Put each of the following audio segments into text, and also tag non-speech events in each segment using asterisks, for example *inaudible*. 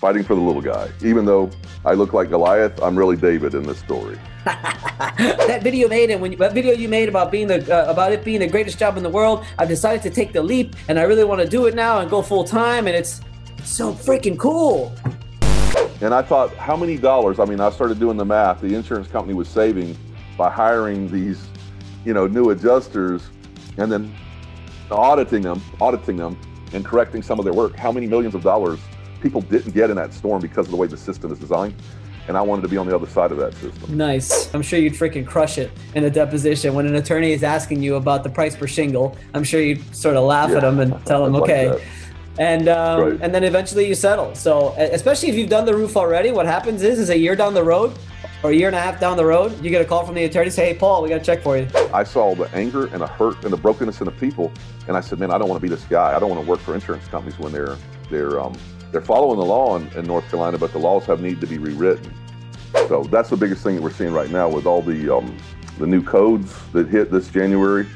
fighting for the little guy. Even though I look like Goliath, I'm really David in this story. *laughs* that video made and when you, that video you made about being the uh, about it being the greatest job in the world, I've decided to take the leap and I really want to do it now and go full time and it's, it's so freaking cool. And I thought, how many dollars? I mean, I started doing the math. The insurance company was saving by hiring these, you know, new adjusters, and then auditing them, auditing them, and correcting some of their work. How many millions of dollars people didn't get in that storm because of the way the system is designed? And I wanted to be on the other side of that system. Nice. I'm sure you'd freaking crush it in a deposition when an attorney is asking you about the price per shingle. I'm sure you'd sort of laugh yeah, at them and tell them, okay. And um, right. and then eventually you settle. So especially if you've done the roof already, what happens is is a year down the road or a year and a half down the road, you get a call from the attorney say, "Hey, Paul, we got to check for you." I saw the anger and the hurt and the brokenness in the people, and I said, "Man, I don't want to be this guy. I don't want to work for insurance companies when they're they're um, they're following the law in, in North Carolina, but the laws have need to be rewritten." So that's the biggest thing that we're seeing right now with all the um, the new codes that hit this January.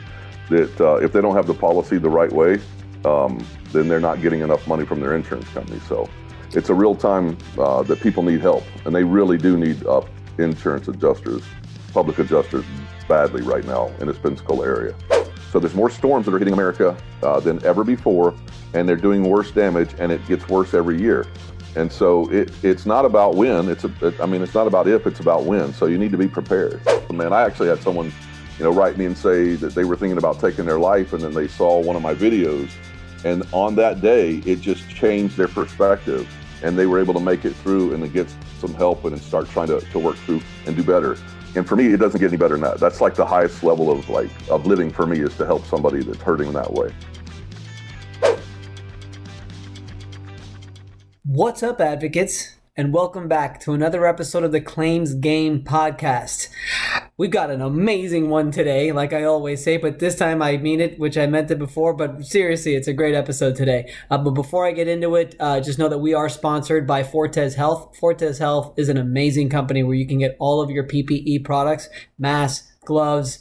That uh, if they don't have the policy the right way, um, then they're not getting enough money from their insurance company. So it's a real time uh, that people need help, and they really do need uh, insurance adjusters, public adjusters, badly right now in this Pensacola area. So there's more storms that are hitting America uh, than ever before, and they're doing worse damage, and it gets worse every year. And so it, it's not about when. It's a, it, I mean, it's not about if. It's about when. So you need to be prepared. Man, I actually had someone, you know, write me and say that they were thinking about taking their life, and then they saw one of my videos, and on that day, it just changed their perspective, and they were able to make it through and get some help and start trying to, to work through and do better. And for me, it doesn't get any better than that. That's like the highest level of like of living for me is to help somebody that's hurting that way. What's up, advocates? And welcome back to another episode of the Claims Game podcast. We've got an amazing one today, like I always say, but this time I mean it, which I meant it before. But seriously, it's a great episode today. Uh, but before I get into it, uh, just know that we are sponsored by Fortes Health. Fortes Health is an amazing company where you can get all of your PPE products, masks, gloves,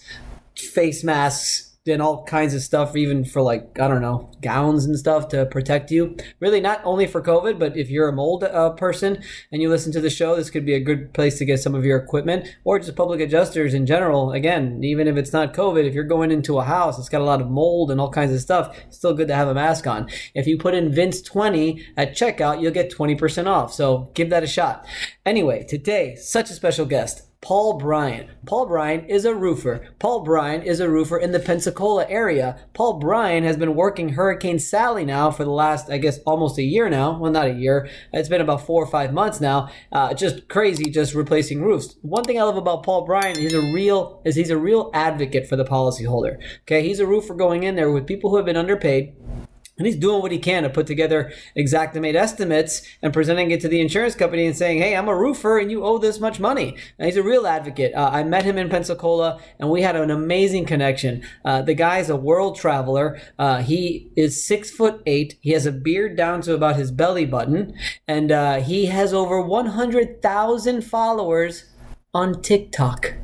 face masks and all kinds of stuff, even for like, I don't know, gowns and stuff to protect you. Really, not only for COVID, but if you're a mold uh, person and you listen to the show, this could be a good place to get some of your equipment or just public adjusters in general. Again, even if it's not COVID, if you're going into a house, it's got a lot of mold and all kinds of stuff, it's still good to have a mask on. If you put in Vince 20 at checkout, you'll get 20% off. So give that a shot. Anyway, today, such a special guest. Paul Bryan. Paul Bryan is a roofer. Paul Bryan is a roofer in the Pensacola area. Paul Bryan has been working Hurricane Sally now for the last, I guess, almost a year now. Well, not a year. It's been about four or five months now. Uh, just crazy, just replacing roofs. One thing I love about Paul Bryan, he's a real, is he's a real advocate for the policyholder. Okay, he's a roofer going in there with people who have been underpaid and he's doing what he can to put together Xactimate estimates and presenting it to the insurance company and saying, hey, I'm a roofer and you owe this much money. He's a real advocate. Uh, I met him in Pensacola and we had an amazing connection. Uh, the guy is a world traveler. Uh, he is six foot eight. He has a beard down to about his belly button. And uh, he has over 100,000 followers on TikTok.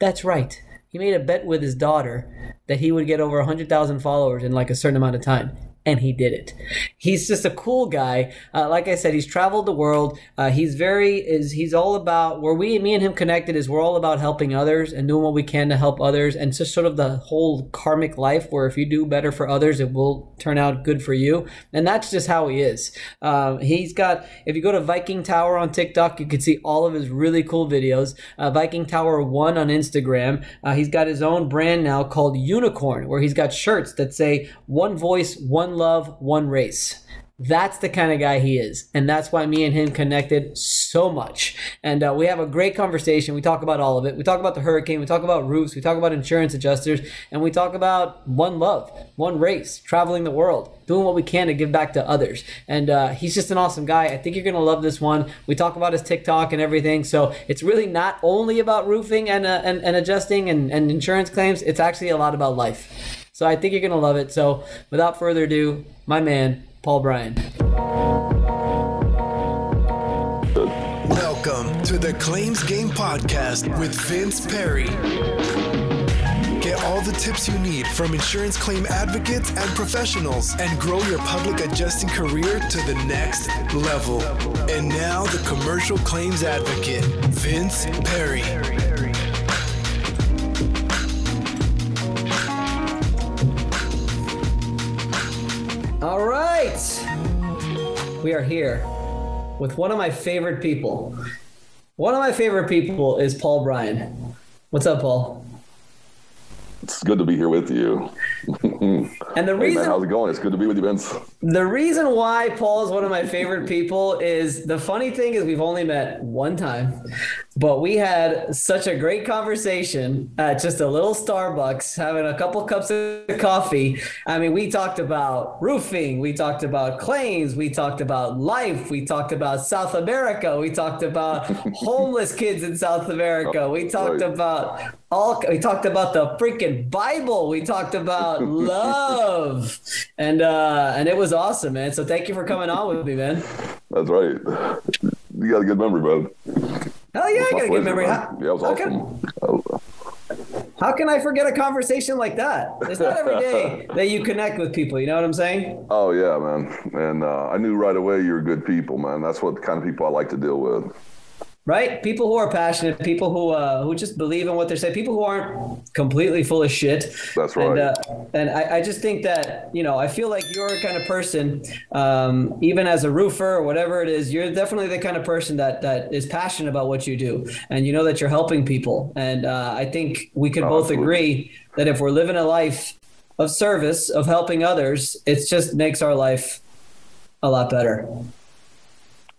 That's right. He made a bet with his daughter that he would get over 100,000 followers in like a certain amount of time and he did it. He's just a cool guy. Uh, like I said, he's traveled the world. Uh, he's very is he's all about where we me and him connected is we're all about helping others and doing what we can to help others and just sort of the whole karmic life where if you do better for others, it will turn out good for you. And that's just how he is. Uh, he's got if you go to Viking Tower on TikTok, you can see all of his really cool videos. Uh, Viking Tower One on Instagram. Uh, he's got his own brand now called Unicorn, where he's got shirts that say "One Voice, One one love, one race. That's the kind of guy he is. And that's why me and him connected so much. And uh, we have a great conversation. We talk about all of it. We talk about the hurricane. We talk about roofs. We talk about insurance adjusters. And we talk about one love, one race, traveling the world, doing what we can to give back to others. And uh, he's just an awesome guy. I think you're going to love this one. We talk about his TikTok and everything. So it's really not only about roofing and, uh, and, and adjusting and, and insurance claims, it's actually a lot about life. So I think you're going to love it. So without further ado, my man, Paul Bryan. Welcome to the Claims Game Podcast with Vince Perri. Get all the tips you need from insurance claim advocates and professionals and grow your public adjusting career to the next level. And now, the commercial claims advocate, Vince Perri. We are here with one of my favorite people. One of my favorite people is Paul Bryan. What's up, Paul? It's good to be here with you. *laughs* and the hey reason man, how's it going? It's good to be with you, Vince. The reason why Paul is one of my favorite people is the funny thing is we've only met one time, but we had such a great conversation at just a little Starbucks, having a couple cups of coffee. I mean, we talked about roofing, we talked about claims, we talked about life, we talked about South America, we talked about *laughs* homeless kids in South America, we talked Right. about all we talked about the freaking Bible. We talked about *laughs* love, and uh, and it was awesome, man. So thank you for coming on with me, man. That's right. You got a good memory, bud. Hell yeah, I got a good memory. How, Yeah, it was how can, how can I forget a conversation like that? It's not every day *laughs* that you connect with people. You know what I'm saying? Oh yeah, man. And uh, I knew right away you were good people, man. That's what the kind of people I like to deal with. Right? People who are passionate, people who uh, who just believe in what they're saying, people who aren't completely full of shit. That's And, right. uh, and I, I just think that, you know, I feel like you're a kind of person, um, even as a roofer or whatever it is, you're definitely the kind of person that, that is passionate about what you do. And you know that you're helping people. And uh, I think we could Oh, both absolutely. agree that if we're living a life of service, of helping others, it just makes our life a lot better.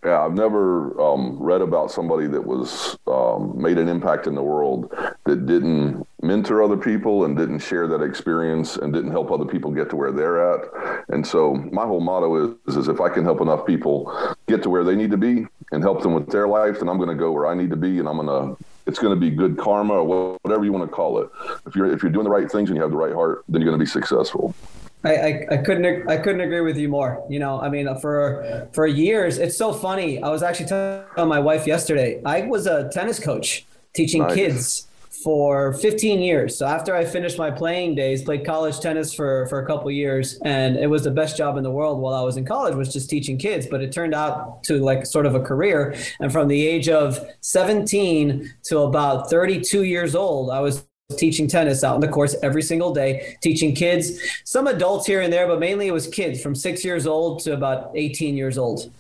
Yeah, I've never um, read about somebody that was um, made an impact in the world that didn't mentor other people and didn't share that experience and didn't help other people get to where they're at. And so my whole motto is, is if I can help enough people get to where they need to be and help them with their life, then I'm going to go where I need to be, and I'm going to. It's going to be good karma or whatever you want to call it. If you're if you're doing the right things and you have the right heart, then you're going to be successful. I, I, I couldn't I couldn't agree with you more. You know, I mean, for for years, it's so funny. I was actually telling my wife yesterday. I was a tennis coach teaching Nice. kids for 15 years. So after I finished my playing days, played college tennis for for a couple years, and it was the best job in the world while I was in college was just teaching kids. But it turned out to like sort of a career. And from the age of 17 to about 32 years old, I was teaching tennis out on the course every single day, teaching kids, some adults here and there, but mainly it was kids from six years old to about 18 years old.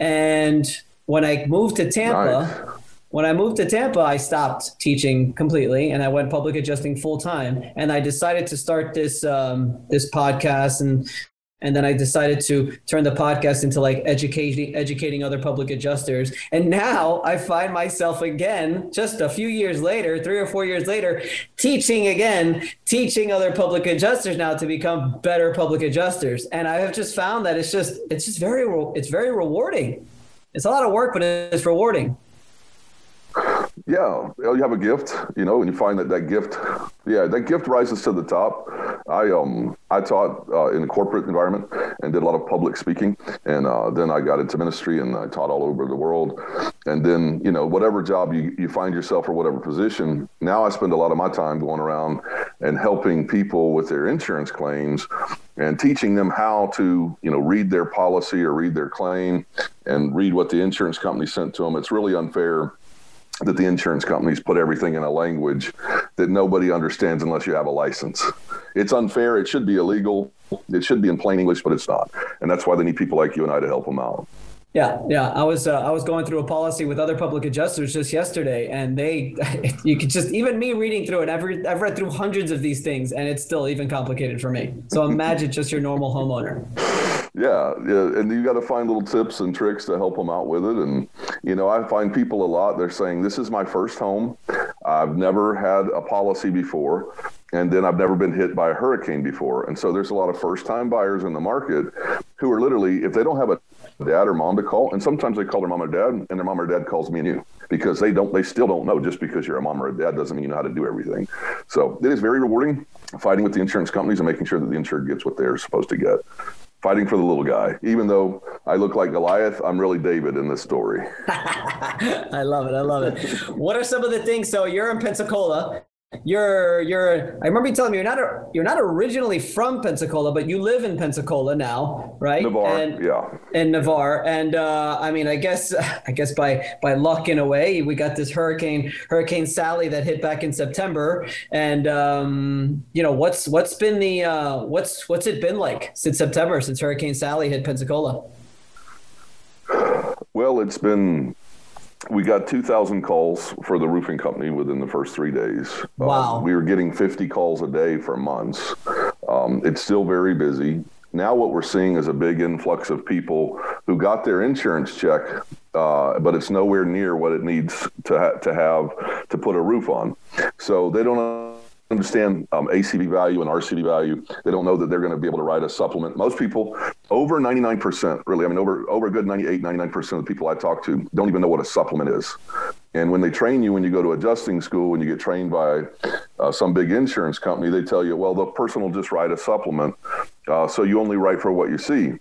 And when I moved to Tampa, when I moved to Tampa, I stopped teaching completely and I went public adjusting full time. And I decided to start this um, this podcast and and then I decided to turn the podcast into like educating educating other public adjusters. And now I find myself again, just a few years later, three or four years later, teaching again, teaching other public adjusters now to become better public adjusters. And I have just found that it's just it's just very it's very rewarding. It's a lot of work, but it's rewarding. Yeah, you have a gift, you know, and you find that that gift, yeah, that gift rises to the top. I um I taught uh, in a corporate environment and did a lot of public speaking, and uh, then I got into ministry and I taught all over the world. And then you know whatever job you, you find yourself or whatever position, now I spend a lot of my time going around and helping people with their insurance claims and teaching them how to you know read their policy or read their claim and read what the insurance company sent to them. It's really unfair that the insurance companies put everything in a language that nobody understands unless you have a license. It's unfair. It should be illegal. It should be in plain English, but it's not. And that's why they need people like you and I to help them out. Yeah, yeah. I was uh, I was going through a policy with other public adjusters just yesterday, and they, *laughs* you could just even me reading through it. I've read, I've read through hundreds of these things, and it's still even complicated for me. So imagine just your normal homeowner. Yeah, yeah, and you got to find little tips and tricks to help them out with it. And you know, I find people a lot. They're saying, "This is my first home. I've never had a policy before, and then I've never been hit by a hurricane before." And so there's a lot of first-time buyers in the market who are literally, if they don't have a dad or mom to call, and sometimes they call their mom or dad, and their mom or dad calls me and you because they don't, they still don't know. Just because you're a mom or a dad doesn't mean you know how to do everything. So it is very rewarding fighting with the insurance companies and making sure that the insured gets what they're supposed to get fighting for the little guy. Even though I look like Goliath, I'm really David in this story. *laughs* I love it. I love it. What are some of the things? So you're in Pensacola. You're you're. I remember you telling me you're not a, you're not originally from Pensacola, but you live in Pensacola now, right? Navarre, and, yeah. In Navarre, and uh, I mean, I guess *laughs* I guess by by luck in a way, we got this hurricane Hurricane Sally that hit back in September, and um, you know what's what's been the uh, what's what's it been like since September since Hurricane Sally hit Pensacola? Well, it's been we got 2,000 calls for the roofing company within the first three days. Wow. Um, we were getting 50 calls a day for months. Um, it's still very busy. Now, what we're seeing is a big influx of people who got their insurance check, uh, but it's nowhere near what it needs to, ha- to have to put a roof on. So they don't understand um, ACV value and RCV value. They don't know that they're going to be able to write a supplement. Most people, over 99%, really, I mean, over, over a good 98, 99% of the people I talk to don't even know what a supplement is. And when they train you, when you go to adjusting school, when you get trained by uh, some big insurance company, they tell you, well, the person will just write a supplement. Uh, so you only write for what you see.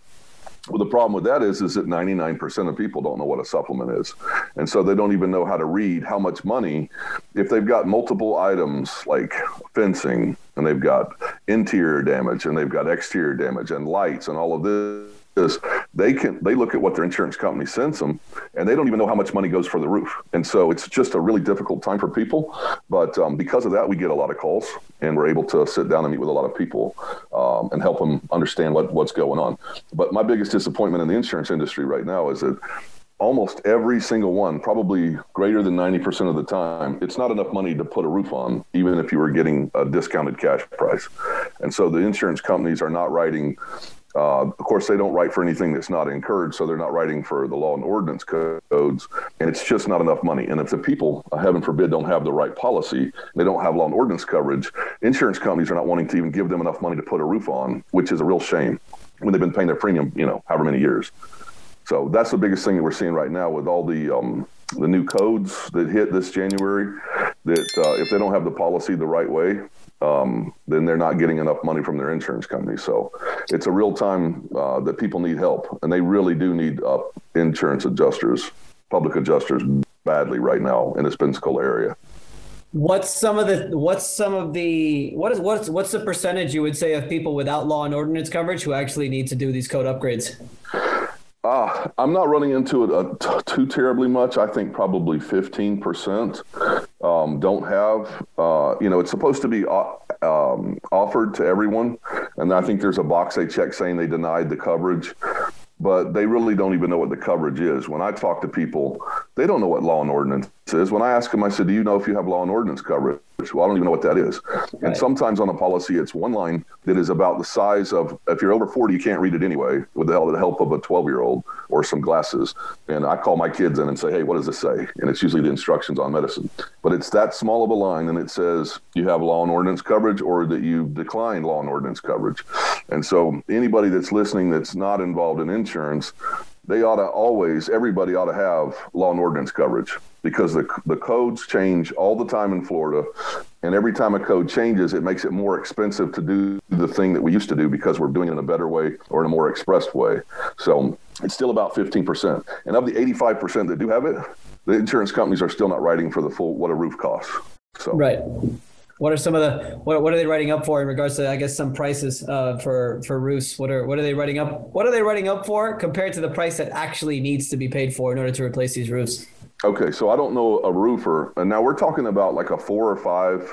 Well, the problem with that is, is that 99% of people don't know what a supplement is. And so they don't even know how to read how much money, if they've got multiple items like fencing and they've got interior damage and they've got exterior damage and lights and all of this, is they can they look at what their insurance company sends them and they don't even know how much money goes for the roof. And so it's just a really difficult time for people. But um, because of that we get a lot of calls and we're able to sit down and meet with a lot of people um, and help them understand what, what's going on. But my biggest disappointment in the insurance industry right now is that almost every single one, probably greater than 90% of the time, it's not enough money to put a roof on, even if you were getting a discounted cash price. And so the insurance companies are not writing uh, of course, they don't write for anything that's not incurred, so they're not writing for the law and ordinance codes, and it's just not enough money. And if the people, heaven forbid, don't have the right policy, they don't have law and ordinance coverage, insurance companies are not wanting to even give them enough money to put a roof on, which is a real shame when they've been paying their premium, you know, however many years. So that's the biggest thing that we're seeing right now with all the um, the new codes that hit this January. That uh, if they don't have the policy the right way, um, then they're not getting enough money from their insurance company. So it's a real time uh, that people need help, and they really do need uh, insurance adjusters, public adjusters, badly right now in this Pensacola area. What's some of the what's some of the what is what's what's the percentage you would say of people without law and ordinance coverage who actually need to do these code upgrades? Uh, I'm not running into it uh, too terribly much. I think probably 15% um, don't have. Uh, you know, it's supposed to be uh, um, offered to everyone. And I think there's a box they check saying they denied the coverage but they really don't even know what the coverage is. When I talk to people, they don't know what law and ordinance is. When I ask them, I said, Do you know if you have law and ordinance coverage? Well, I don't even know what that is. Right. And sometimes on a policy, it's one line that is about the size of, if you're over 40, you can't read it anyway with the help of a 12 year old or some glasses. And I call my kids in and say, Hey, what does this say? And it's usually the instructions on medicine. But it's that small of a line and it says you have law and ordinance coverage or that you decline law and ordinance coverage. And so anybody that's listening that's not involved in insurance, they ought to always, everybody ought to have law and ordinance coverage because the, the codes change all the time in Florida. And every time a code changes, it makes it more expensive to do the thing that we used to do because we're doing it in a better way or in a more expressed way. So it's still about 15%. And of the 85% that do have it, the insurance companies are still not writing for the full what a roof costs. So right. What are some of the what, what are they writing up for in regards to I guess some prices uh, for for roofs? What are what are they writing up? What are they writing up for compared to the price that actually needs to be paid for in order to replace these roofs? Okay, so I don't know a roofer, and now we're talking about like a four or five,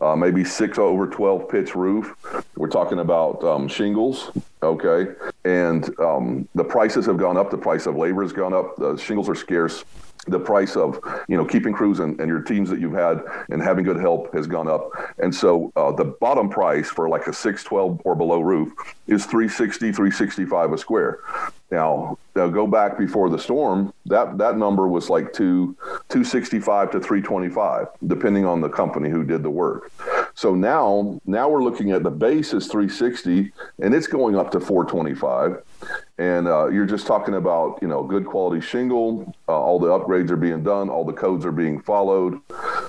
uh, maybe six over twelve pitch roof. We're talking about um, shingles, okay, and um, the prices have gone up. The price of labor has gone up. The shingles are scarce the price of you know keeping crews and, your teams that you've had and having good help has gone up. And so uh, the bottom price for like a 612 or below roof is 360 365 a square now, now go back before the storm that that number was like two 265 to 325 depending on the company who did the work. So now now we're looking at the base is 360 and it's going up to 425 and uh, you're just talking about you know good quality shingle uh, all the upgrades are being done all the codes are being followed.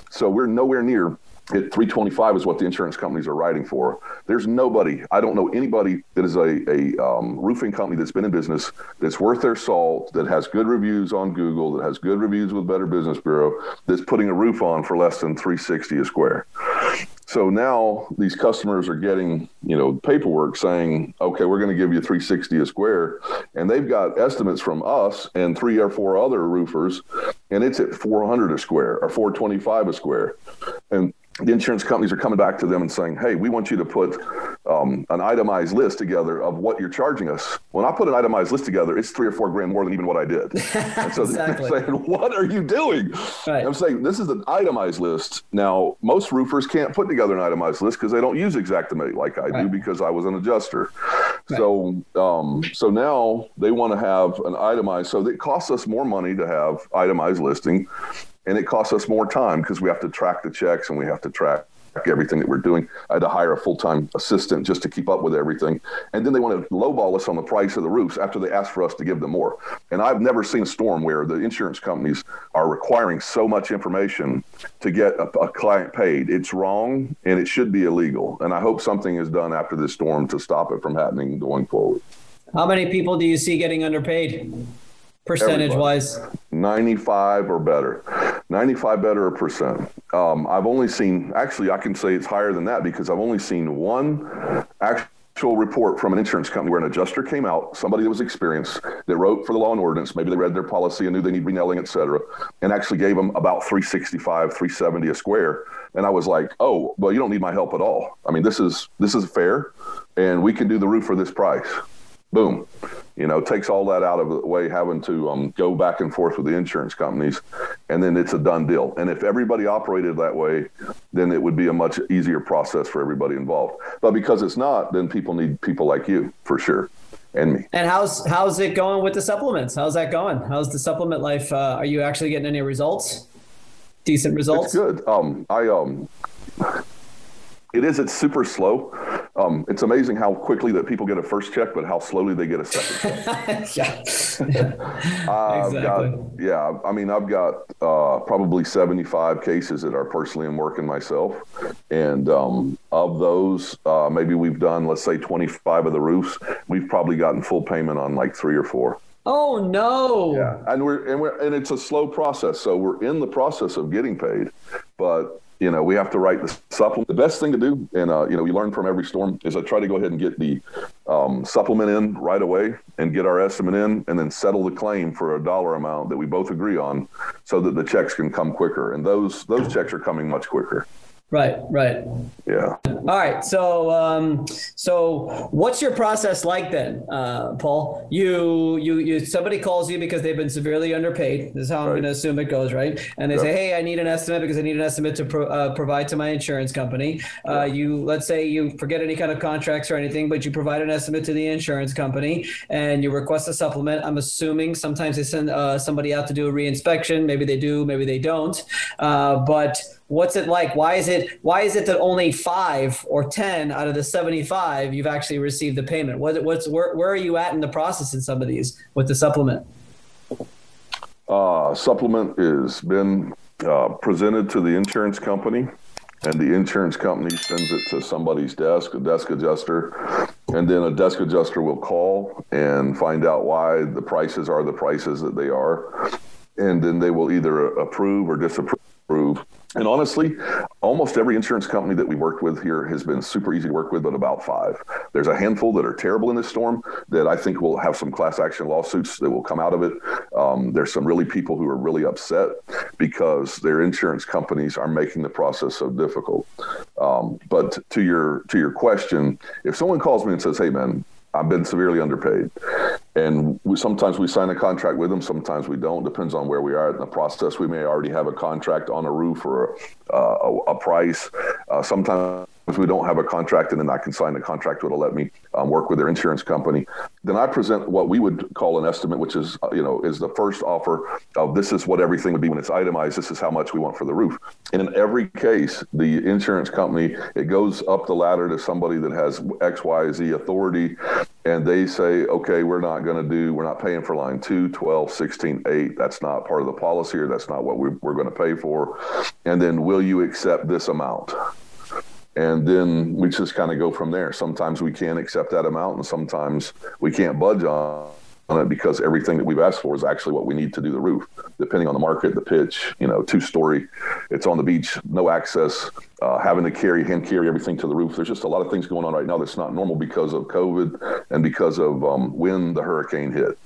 So we're nowhere near at 325 is what the insurance companies are writing for. There's nobody, I don't know anybody that is a, a um, roofing company that's been in business that's worth their salt, that has good reviews on Google, that has good reviews with Better Business Bureau, that's putting a roof on for less than 360 a square. so now these customers are getting, you know, paperwork saying, okay, we're going to give you 360 a square. And they've got estimates from us and three or four other roofers, and it's at 400 a square or 425 a square. And the insurance companies are coming back to them and saying, "Hey, we want you to put um, an itemized list together of what you're charging us." When I put an itemized list together, it's three or four grand more than even what I did. *laughs* And so exactly. they're saying, "What are you doing?" Right. I'm saying this is an itemized list. Now, most roofers can't put together an itemized list because they don't use Xactimate like I right. do because I was an adjuster. Right. So, um, so now they want to have an itemized. So it costs us more money to have itemized listing and it costs us more time because we have to track the checks and we have to track everything that we're doing. I had to hire a full time assistant just to keep up with everything. And then they want to lowball us on the price of the roofs after they ask for us to give them more. And I've never seen a storm where the insurance companies are requiring so much information to get a, a client paid. It's wrong and it should be illegal. And I hope something is done after this storm to stop it from happening going forward. How many people do you see getting underpaid? Percentage wise 95 or better. 95 better a percent. Um, i've only seen actually i can say it's higher than that because i've only seen one actual report from an insurance company where an adjuster came out somebody that was experienced that wrote for the law and ordinance maybe they read their policy and knew they need renailing et cetera and actually gave them about 365 370 a square. And i was like oh well you don't need my help at all. I mean this is this is fair and we can do the roof for this price. Boom you know, takes all that out of the way, having to um, go back and forth with the insurance companies, and then it's a done deal. And if everybody operated that way, then it would be a much easier process for everybody involved. But because it's not, then people need people like you for sure. And me. And how's how's it going with the supplements? How's that going? How's the supplement life? Uh, are you actually getting any results? Decent results. It's good. Um, I um, it is. It's super slow. Um, it's amazing how quickly that people get a first check, but how slowly they get a second check. *laughs* yeah. *laughs* exactly. Got, yeah. I mean, I've got uh, probably 75 cases that are personally in working myself. And um, of those, uh, maybe we've done, let's say, 25 of the roofs. We've probably gotten full payment on like three or four. Oh no! Yeah, and we're and we're and it's a slow process. So we're in the process of getting paid, but you know, we have to write the supplement. The best thing to do, and uh, you know, we learn from every storm, is I try to go ahead and get the um, supplement in right away and get our estimate in, and then settle the claim for a dollar amount that we both agree on, so that the checks can come quicker. And those those checks are coming much quicker. Right, right. Yeah. All right. So, um, so what's your process like then, uh, Paul? You, you, you. Somebody calls you because they've been severely underpaid. This is how I'm going to assume it goes, right? And they yep. say, "Hey, I need an estimate because I need an estimate to pro- uh, provide to my insurance company." Uh, You, let's say, you forget any kind of contracts or anything, but you provide an estimate to the insurance company and you request a supplement. I'm assuming sometimes they send uh, somebody out to do a reinspection. Maybe they do, maybe they don't. Uh, but what's it like? Why is it why is it that only five or ten out of the 75 you've actually received the payment? What, what's where, where are you at in the process in some of these with the supplement? Uh, supplement has been uh, presented to the insurance company and the insurance company sends it to somebody's desk a desk adjuster and then a desk adjuster will call and find out why the prices are the prices that they are. And then they will either approve or disapprove and honestly, almost every insurance company that we worked with here has been super easy to work with, but about five. There's a handful that are terrible in this storm that I think will have some class action lawsuits that will come out of it. Um, there's some really people who are really upset because their insurance companies are making the process so difficult. Um, but to your to your question, if someone calls me and says, "Hey, man, I've been severely underpaid," and we, sometimes we sign a contract with them sometimes we don't. Depends on where we are in the process. We may already have a contract on a roof or a, uh, a, a price. Uh, sometimes if we don't have a contract and then I can sign the contract that'll let me um, work with their insurance company, then I present what we would call an estimate, which is, uh, you know, is the first offer of this is what everything would be when it's itemized. This is how much we want for the roof. And in every case, the insurance company, it goes up the ladder to somebody that has X, Y, Z authority. And they say, okay, we're not going to do, we're not paying for line 2, 12, 16, 8. That's not part of the policy or that's not what we, we're going to pay for. And then will you accept this amount? And then we just kind of go from there. Sometimes we can accept that amount, and sometimes we can't budge on it because everything that we've asked for is actually what we need to do the roof, depending on the market, the pitch, you know, two story, it's on the beach, no access, uh, having to carry, hand carry everything to the roof. There's just a lot of things going on right now that's not normal because of COVID and because of um, when the hurricane hit.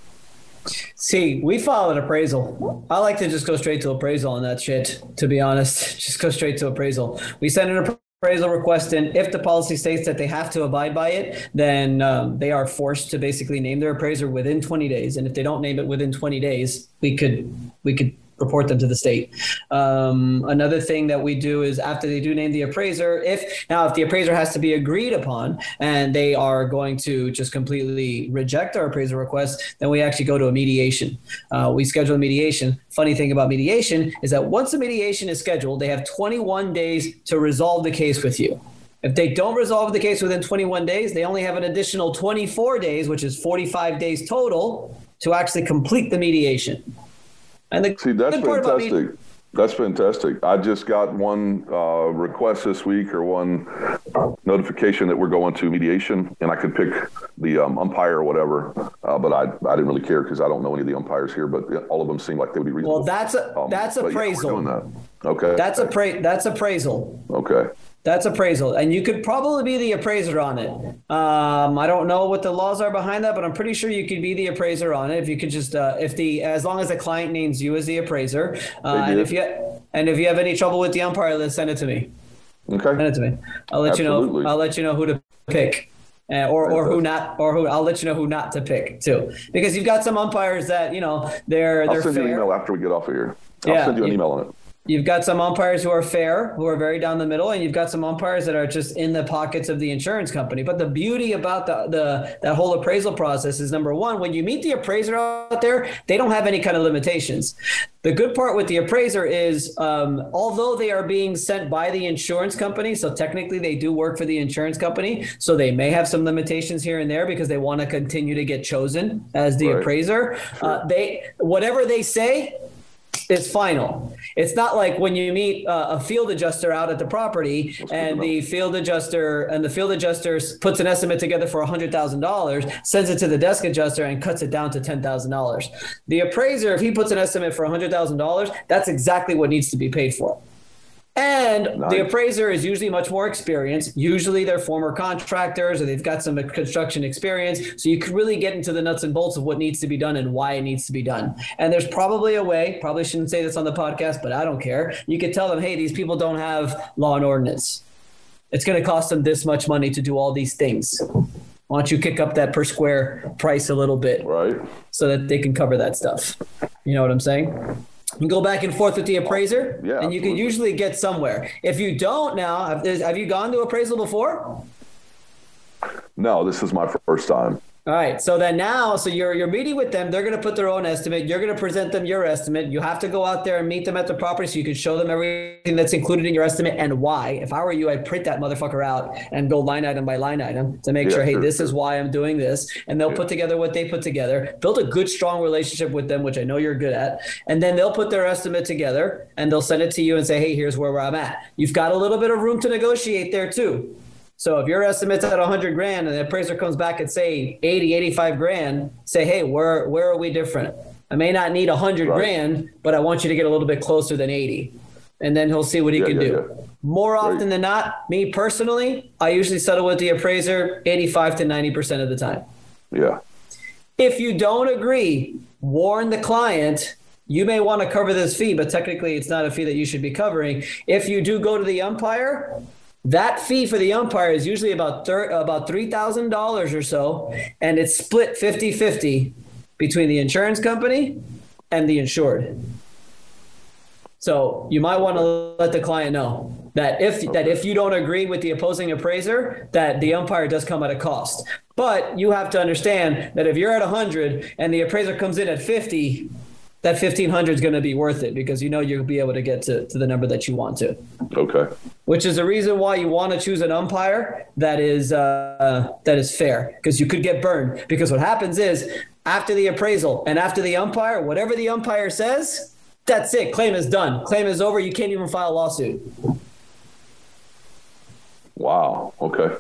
See, we an appraisal. I like to just go straight to appraisal on that shit, to be honest. *laughs* Just go straight to appraisal. We send an appraisal request and If the policy states that they have to abide by it, then um, they are forced to basically name their appraiser within 20 days. And if they don't name it within 20 days, we could we could report them to the state. Um, another thing that we do is after they do name the appraiser, if now if the appraiser has to be agreed upon and they are going to just completely reject our appraisal request, then we actually go to a mediation. Uh, we schedule a mediation. Funny thing about mediation is that once a mediation is scheduled, they have 21 days to resolve the case with you. If they don't resolve the case within 21 days, they only have an additional 24 days, which is 45 days total, to actually complete the mediation. And the See, that's fantastic. That's fantastic. I just got one uh, request this week or one notification that we're going to mediation, and I could pick the um, umpire or whatever. Uh, but I, I didn't really care because I don't know any of the umpires here. But all of them seem like they would be reasonable. Well, that's a, um, that's appraisal. Yeah, that. Okay. That's a that's appraisal. Okay. That's appraisal, and you could probably be the appraiser on it. Um, I don't know what the laws are behind that, but I'm pretty sure you could be the appraiser on it if you could just uh, if the as long as the client names you as the appraiser, uh, and if you and if you have any trouble with the umpire, then send it to me. Okay, send it to me. I'll let Absolutely. you know. I'll let you know who to pick. Uh, or, or who not or who I'll let you know who not to pick too because you've got some umpires that you know they're I'll they're send fair. you an email after we get off of here. I'll yeah, send you an email on it. You've got some umpires who are fair, who are very down the middle, and you've got some umpires that are just in the pockets of the insurance company. But the beauty about the, the that whole appraisal process is number one, when you meet the appraiser out there, they don't have any kind of limitations. The good part with the appraiser is, um, although they are being sent by the insurance company, so technically they do work for the insurance company, so they may have some limitations here and there because they want to continue to get chosen as the right. appraiser. Sure. Uh, they whatever they say is final. It's not like when you meet uh, a field adjuster out at the property and the field adjuster and the field adjuster puts an estimate together for $100,000, sends it to the desk adjuster and cuts it down to $10,000. The appraiser, if he puts an estimate for $100,000, that's exactly what needs to be paid for. And nice. the appraiser is usually much more experienced. Usually they're former contractors or they've got some construction experience. So you can really get into the nuts and bolts of what needs to be done and why it needs to be done. And there's probably a way, probably shouldn't say this on the podcast, but I don't care. You could tell them, hey, these people don't have law and ordinance. It's going to cost them this much money to do all these things. Why don't you kick up that per square price a little bit? Right. So that they can cover that stuff. You know what I'm saying? You go back and forth with the oh, appraiser, yeah, and you can usually get somewhere. If you don't now, have, have you gone to appraisal before? No, this is my first time. All right. So then now, so you're you're meeting with them. They're going to put their own estimate. You're going to present them your estimate. You have to go out there and meet them at the property so you can show them everything that's included in your estimate and why. If I were you, I'd print that motherfucker out and go line item by line item to make yeah, sure, hey, sure, this sure. is why I'm doing this. And they'll yeah. put together what they put together. Build a good, strong relationship with them, which I know you're good at. And then they'll put their estimate together and they'll send it to you and say, hey, here's where I'm at. You've got a little bit of room to negotiate there too. So if your estimate's at 100 grand and the appraiser comes back and say 80, 85 grand, say, hey, where where are we different? I may not need 100 right. grand, but I want you to get a little bit closer than 80. And then he'll see what he yeah, can yeah, do. Yeah. More often than not, me personally, I usually settle with the appraiser 85 to 90% of the time. Yeah. If you don't agree, warn the client you may want to cover this fee, but technically it's not a fee that you should be covering. If you do go to the umpire, that fee for the umpire is usually about thir- about $3,000 or so, and it's split 50 50 between the insurance company and the insured. So you might want to let the client know that if that if you don't agree with the opposing appraiser, that the umpire does come at a cost. But you have to understand that if you're at 100 and the appraiser comes in at 50, that 1500 is going to be worth it because you know you'll be able to get to, to the number that you want to. Okay. Which is the reason why you want to choose an umpire that is uh, that is fair because you could get burned because what happens is after the appraisal and after the umpire, whatever the umpire says, that's it. Claim is done. Claim is over. You can't even file a lawsuit. Wow. Okay.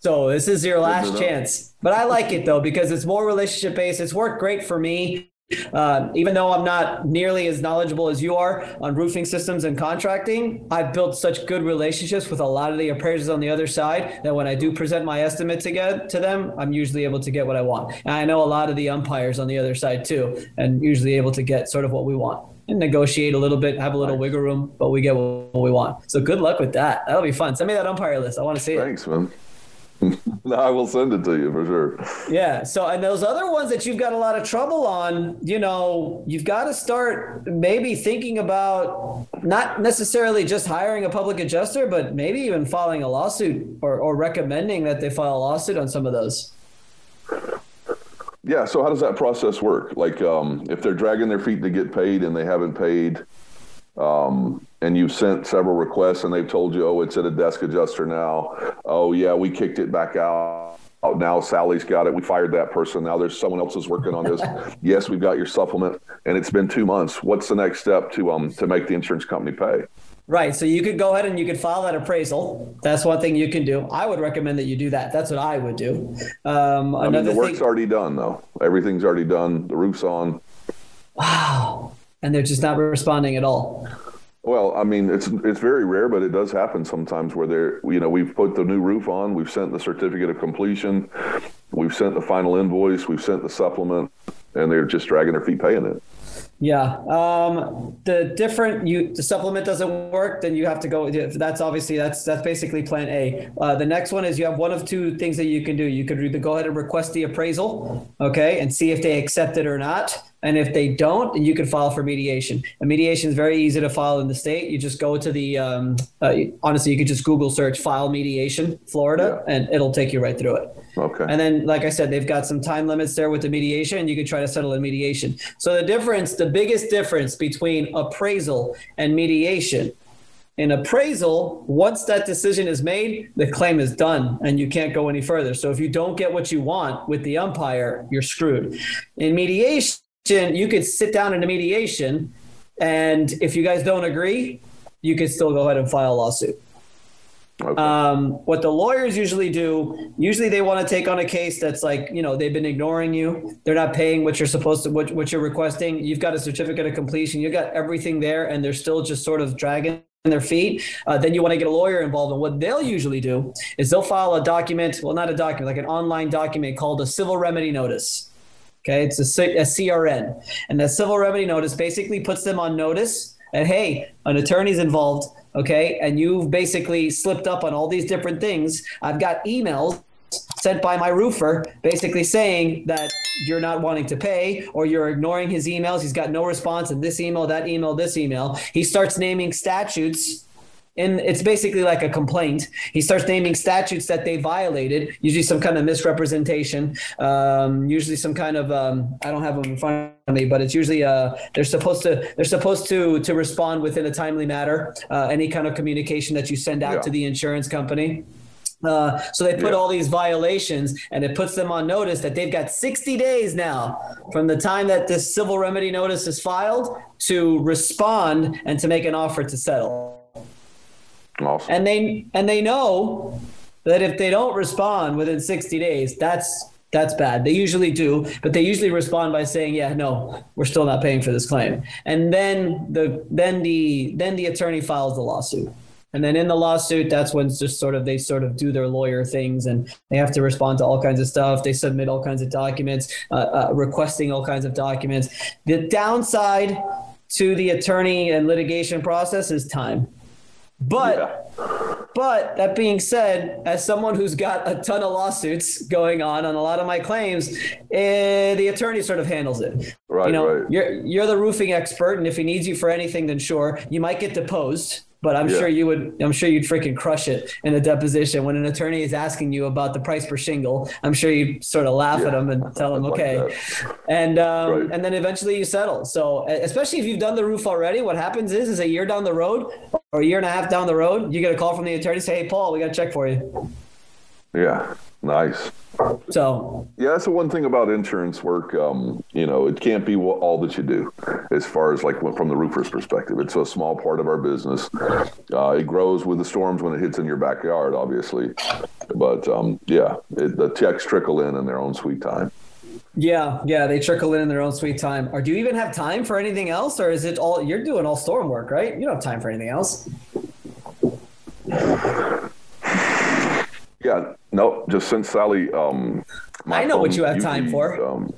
So this is your last chance. But I like it though because it's more relationship based. It's worked great for me. Uh, even though I'm not nearly as knowledgeable as you are on roofing systems and contracting, I've built such good relationships with a lot of the appraisers on the other side that when I do present my estimate to get to them, I'm usually able to get what I want. And I know a lot of the umpires on the other side too, and usually able to get sort of what we want and negotiate a little bit, have a little wiggle room, but we get what we want. So good luck with that. That'll be fun. Send me that umpire list. I want to see it. Thanks, man. *laughs* no, I will send it to you for sure. Yeah. So, and those other ones that you've got a lot of trouble on, you know, you've got to start maybe thinking about not necessarily just hiring a public adjuster, but maybe even filing a lawsuit or, or recommending that they file a lawsuit on some of those. Yeah. So, how does that process work? Like, um, if they're dragging their feet to get paid and they haven't paid, um, and you've sent several requests and they've told you, oh, it's at a desk adjuster now. Oh, yeah, we kicked it back out. Oh, now Sally's got it. We fired that person. Now there's someone else is working on this. *laughs* yes, we've got your supplement, and it's been two months. What's the next step to um to make the insurance company pay? Right. So you could go ahead and you could file that appraisal. That's one thing you can do. I would recommend that you do that. That's what I would do. Um, I mean, the work's thing, already done, though. Everything's already done. The roof's on. Wow. And they're just not responding at all. Well, I mean, it's it's very rare, but it does happen sometimes where they're, you know, we've put the new roof on, we've sent the certificate of completion, we've sent the final invoice, we've sent the supplement, and they're just dragging their feet paying it. Yeah. Um, the different you the supplement doesn't work, then you have to go. That's obviously that's that's basically plan A. Uh, the next one is you have one of two things that you can do. You could either go ahead and request the appraisal, okay, and see if they accept it or not. And if they don't, then you can file for mediation. And mediation is very easy to file in the state. You just go to the, um, uh, honestly, you could just Google search file mediation Florida yeah. and it'll take you right through it. Okay. And then, like I said, they've got some time limits there with the mediation and you can try to settle in mediation. So the difference, the biggest difference between appraisal and mediation in appraisal, once that decision is made, the claim is done and you can't go any further. So if you don't get what you want with the umpire, you're screwed. In mediation, you could sit down in a mediation, and if you guys don't agree, you could still go ahead and file a lawsuit. Okay. Um, what the lawyers usually do, usually they want to take on a case that's like, you know, they've been ignoring you. They're not paying what you're supposed to, what, what you're requesting. You've got a certificate of completion. You've got everything there, and they're still just sort of dragging their feet. Uh, then you want to get a lawyer involved. And what they'll usually do is they'll file a document, well, not a document, like an online document called a civil remedy notice. Okay, it's a, a CRN. And the civil remedy notice basically puts them on notice that, hey, an attorney's involved, okay, and you've basically slipped up on all these different things. I've got emails sent by my roofer basically saying that you're not wanting to pay or you're ignoring his emails. He's got no response in this email, that email, this email. He starts naming statutes and it's basically like a complaint. He starts naming statutes that they violated, usually some kind of misrepresentation, um, usually some kind of um, I don't have them in front of me, but it's usually uh, they're supposed to they're supposed to to respond within a timely manner. Uh, any kind of communication that you send out yeah. to the insurance company. Uh, so they put yeah. all these violations and it puts them on notice that they've got 60 days now from the time that this civil remedy notice is filed to respond and to make an offer to settle. Awesome. And they and they know that if they don't respond within 60 days, that's that's bad. They usually do, but they usually respond by saying, "Yeah, no, we're still not paying for this claim." And then the then the then the attorney files the lawsuit. And then in the lawsuit, that's when just sort of they sort of do their lawyer things and they have to respond to all kinds of stuff. They submit all kinds of documents, uh, uh, requesting all kinds of documents. The downside to the attorney and litigation process is time. But yeah. but that being said, as someone who's got a ton of lawsuits going on on a lot of my claims, eh, the attorney sort of handles it. Right, you know, right. you're you're the roofing expert, and if he needs you for anything, then sure, you might get deposed but I'm yeah. sure you would. I'm sure you'd freaking crush it in a deposition when an attorney is asking you about the price per shingle. I'm sure you sort of laugh yeah. at them and *laughs* tell them, okay, like and um, right. and then eventually you settle. So especially if you've done the roof already, what happens is is a year down the road or a year and a half down the road, you get a call from the attorney say, hey Paul, we got to check for you. Yeah, nice. So yeah, that's the one thing about insurance work. Um, you know, it can't be all that you do, as far as like from the roofer's perspective. It's a small part of our business. Uh, it grows with the storms when it hits in your backyard, obviously. But um, yeah, it, the checks trickle in in their own sweet time. Yeah, yeah, they trickle in in their own sweet time. Or do you even have time for anything else, or is it all you're doing all storm work, right? You don't have time for anything else. Yeah, no, just since Sally. Um, my I know what you have time for. Um,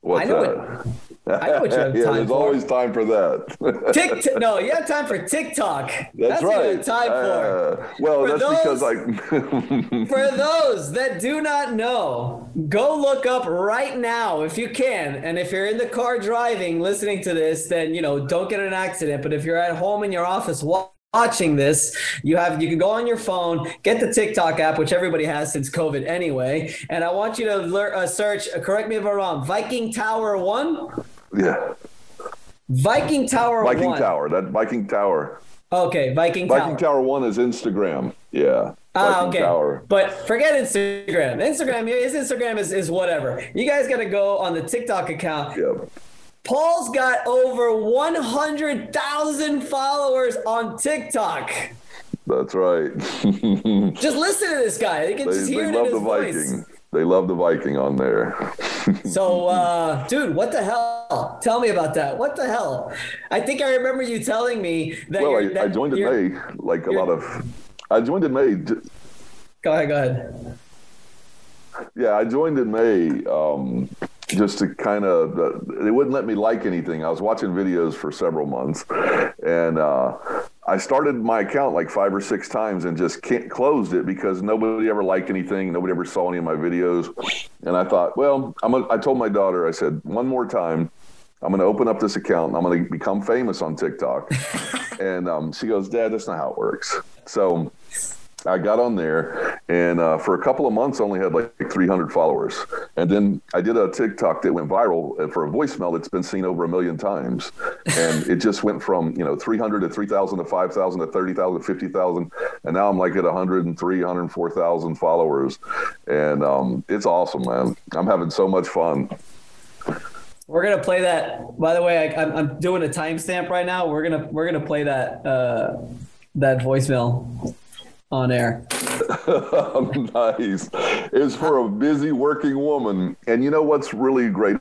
what's I know that? I know what you have *laughs* yeah, time there's for. always time for that. Tick, *laughs* no, you have time for TikTok. That's, what right. you have time for. Uh, well, For that's because those- like *laughs* For those that do not know, go look up right now if you can. And if you're in the car driving, listening to this, then you know don't get an accident. But if you're at home in your office wa- watching this, you have you can go on your phone, get the TikTok app, which everybody has since COVID anyway. And I want you to uh, search. Uh, correct me if I'm wrong. Viking Tower One. yeah, Viking Tower Viking One. Tower. That Viking Tower. Okay, Viking, Tower. Viking Tower. Tower One is Instagram. Yeah. Ah, okay. Tower. But forget Instagram. Instagram, his Instagram is, is whatever. You guys got to go on the TikTok account. Yeah. Paul's got over 100,000 followers on TikTok. That's right. *laughs* Just listen to this guy. You can just they hear it in love the voice. Viking. They love the Viking on there. *laughs* So, uh, dude, what the hell? Tell me about that. What the hell? I think I remember you telling me that. well, I, that I joined in May, like a lot of. I joined in May. Go ahead. Go ahead. Yeah, I joined in May um, just to kind of. Uh, they wouldn't let me like anything. I was watching videos for several months, and uh, I started my account like five or six times and just can't, closed it because nobody ever liked anything. Nobody ever saw any of my videos, and I thought, well, I'm. A, I told my daughter, I said, one more time. I'm going to open up this account and I'm going to become famous on TikTok. *laughs* and um, she goes, Dad, that's not how it works. So I got on there and uh, for a couple of months only had like 300 followers. And then I did a TikTok that went viral uh, for a voicemail that's been seen over a million times. And it just went from, you know, 300 to 3,000 to 5,000 to 30,000 to 50,000. And now I'm like at 103, 104,000 followers. And um, it's awesome, man. I'm having so much fun. We're gonna play that. By the way, I, I'm, I'm doing a timestamp right now. We're gonna we're gonna play that uh, that voicemail on air. *laughs* nice. It's for a busy working woman. And you know what's really great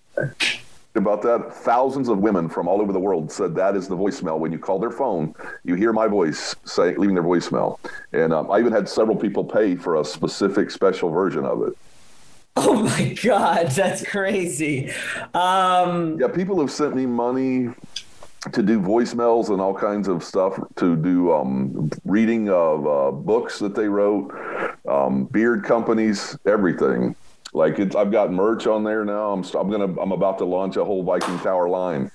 about that? Thousands of women from all over the world said that is the voicemail. When you call their phone, you hear my voice say, leaving their voicemail. And um, I even had several people pay for a specific special version of it. *laughs* Oh my god, that's crazy. Um, Yeah, people have sent me money to do voicemails and all kinds of stuff to do um, reading of uh, books that they wrote, um, beard companies, everything. Like it's, I've got merch on there now. I'm I'm gonna I'm about to launch a whole Viking Tower line.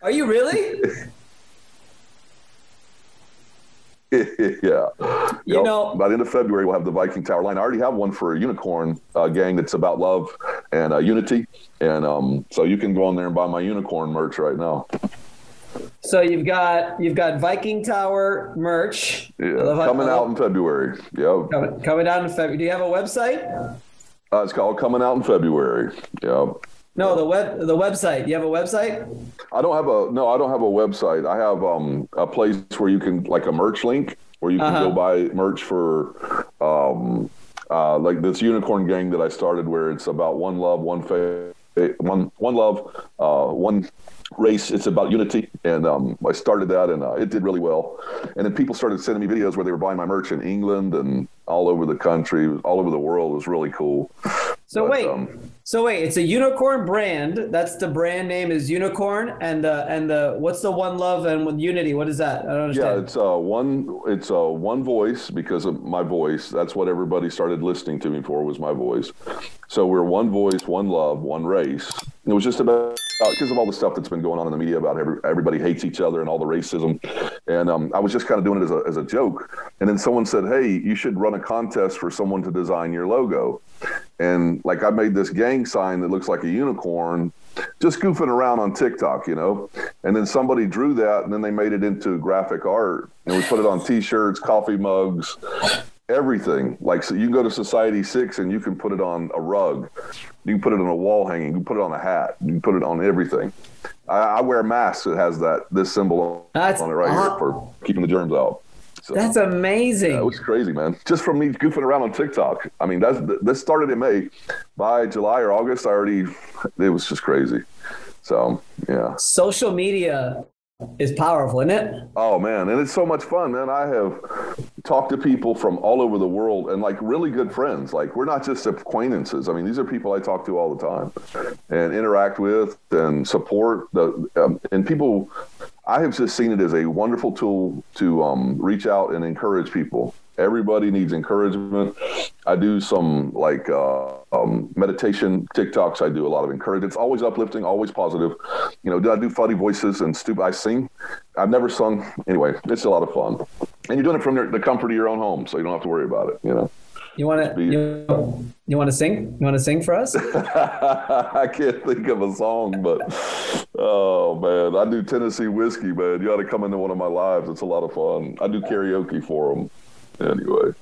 are you really? *laughs* yeah. You Yep. know- by the end of February, we'll have the Viking Tower line. I already have one for a unicorn uh, gang that's about love and uh, unity, and um, so you can go on there and buy my unicorn merch right now. So you've got you've got Viking Tower merch. Yeah, coming out in February. Yeah. coming, coming out in February. Do you have a website? Uh, it's called Coming Out in February. Yeah. No, the web the website. Do you have a website? I don't have a no. I don't have a website. I have um, a place where you can like a merch link where you can Uh-huh. go buy merch for um, uh, like this unicorn gang that I started, where it's about one love, one faith, one one love, uh, one race. It's about unity, and um, I started that, and uh, it did really well. And then people started sending me videos where they were buying my merch in England and all over the country, all over the world. It was really cool. So But, wait, um, so wait, it's a unicorn brand. That's the brand name is Unicorn, and the and the what's the One Love and with Unity? What is that? I don't understand. Yeah, it's uh, one. It's uh, one voice because of my voice. That's what everybody started listening to me for was my voice. So we're one voice, one love, one race. It was just about because of all the stuff that's been going on in the media about every, everybody hates each other and all the racism. And um, I was just kind of doing it as a, as a joke. And then someone said, "Hey, you should run a contest for someone to design your logo." And like I made this gang sign that looks like a unicorn just goofing around on TikTok, you know. And then somebody drew that, and then they made it into graphic art, and we put it on T-shirts, coffee mugs, everything. Like so, you can go to Society Six, and you can put it on a rug, you can put it on a wall hanging, you can put it on a hat, you can put it on everything. I, I wear masks that has that this symbol That's on it right aw- here for keeping the germs out. So, That's amazing. Yeah, it was crazy, man. Just from me goofing around on TikTok. I mean, that's this started in May. By July or August, I already. It was just crazy. So yeah. Social media is powerful, isn't it? Oh man, and it's so much fun, man. I have talked to people from all over the world and like really good friends. Like we're not just acquaintances. I mean, these are people I talk to all the time and interact with and support. The um, and people, I have just seen it as a wonderful tool to um, reach out and encourage people. Everybody needs encouragement. I do some like uh, um, meditation TikToks. I do a lot of encouragement. It's always uplifting, always positive. You know, do I do funny voices and stupid? I sing. I've never sung. Anyway, it's a lot of fun, and you're doing it from the comfort of your own home, so you don't have to worry about it. You know. You want to you, you want to sing? You want to sing for us? *laughs* I can't think of a song, but oh man, I do Tennessee whiskey, man. You ought to come into one of my lives. It's a lot of fun. I do karaoke for them anyway.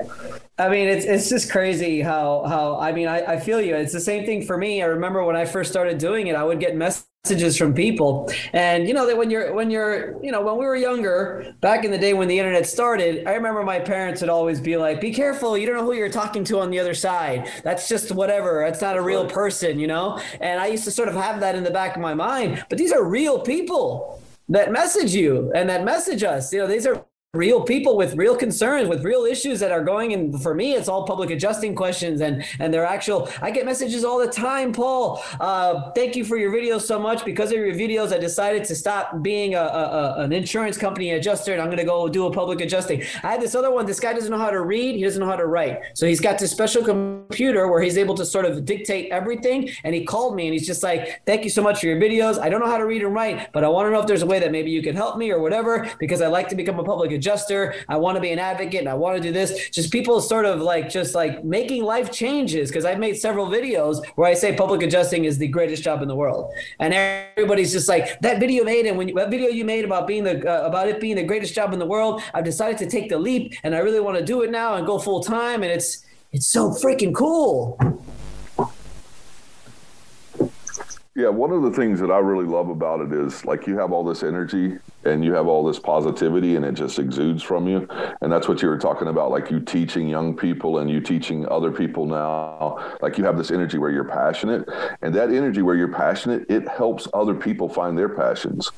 I mean, it's it's just crazy how how I mean I, I feel you. It's the same thing for me. I remember when I first started doing it, I would get messages from people, and you know that when you're when you're you know when we were younger back in the day when the internet started, I remember my parents would always be like, "Be careful, you don't know who you're talking to on the other side. That's just whatever. That's not a real person, you know." And I used to sort of have that in the back of my mind, but these are real people that message you and that message us. You know, these are real people with real concerns with real issues that are going and for me it's all public adjusting questions and and they're actual i get messages all the time paul uh, thank you for your videos so much. Because of your videos i decided to stop being a, a, an insurance company adjuster and i'm going to go do a public adjusting. I had this other one this guy doesn't know how to read he doesn't know how to write. So he's got this special computer where he's able to sort of dictate everything and he called me and he's just like thank you so much for your videos. I don't know how to read and write but i want to know if there's a way that maybe you can help me or whatever because i like to become a public adjuster. I want to be an advocate and I want to do this. Just people sort of like just like making life changes because I've made several videos where I say public adjusting is the greatest job in the world, and everybody's just like that video made and when you, that video you made about being the uh, about it being the greatest job in the world. I've decided to take the leap and I really want to do it now and go full time, and it's it's so freaking cool. Yeah, one of the things that I really love about it is like you have all this energy and you have all this positivity and it just exudes from you. And that's what you were talking about, like you teaching young people and you teaching other people now. Like you have this energy where you're passionate, and that energy where you're passionate, it helps other people find their passions.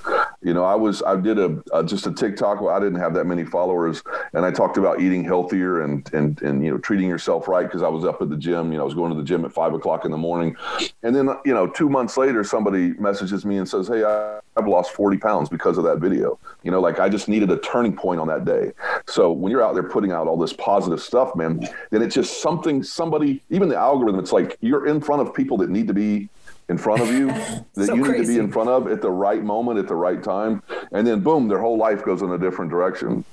You know, I was I did a, a just a TikTok where I didn't have that many followers, and I talked about eating healthier and and and you know treating yourself right because I was up at the gym. You know, I was going to the gym at five o'clock in the morning, and then you know two months later somebody messages me and says, "Hey, I, I've lost forty pounds because of that video." You know, like I just needed a turning point on that day. So when you're out there putting out all this positive stuff, man, then it's just something somebody even the algorithm. It's like you're in front of people that need to be in front of you *laughs* that So you need to be in front of at the right moment at the right time. And then boom their whole life goes in a different direction.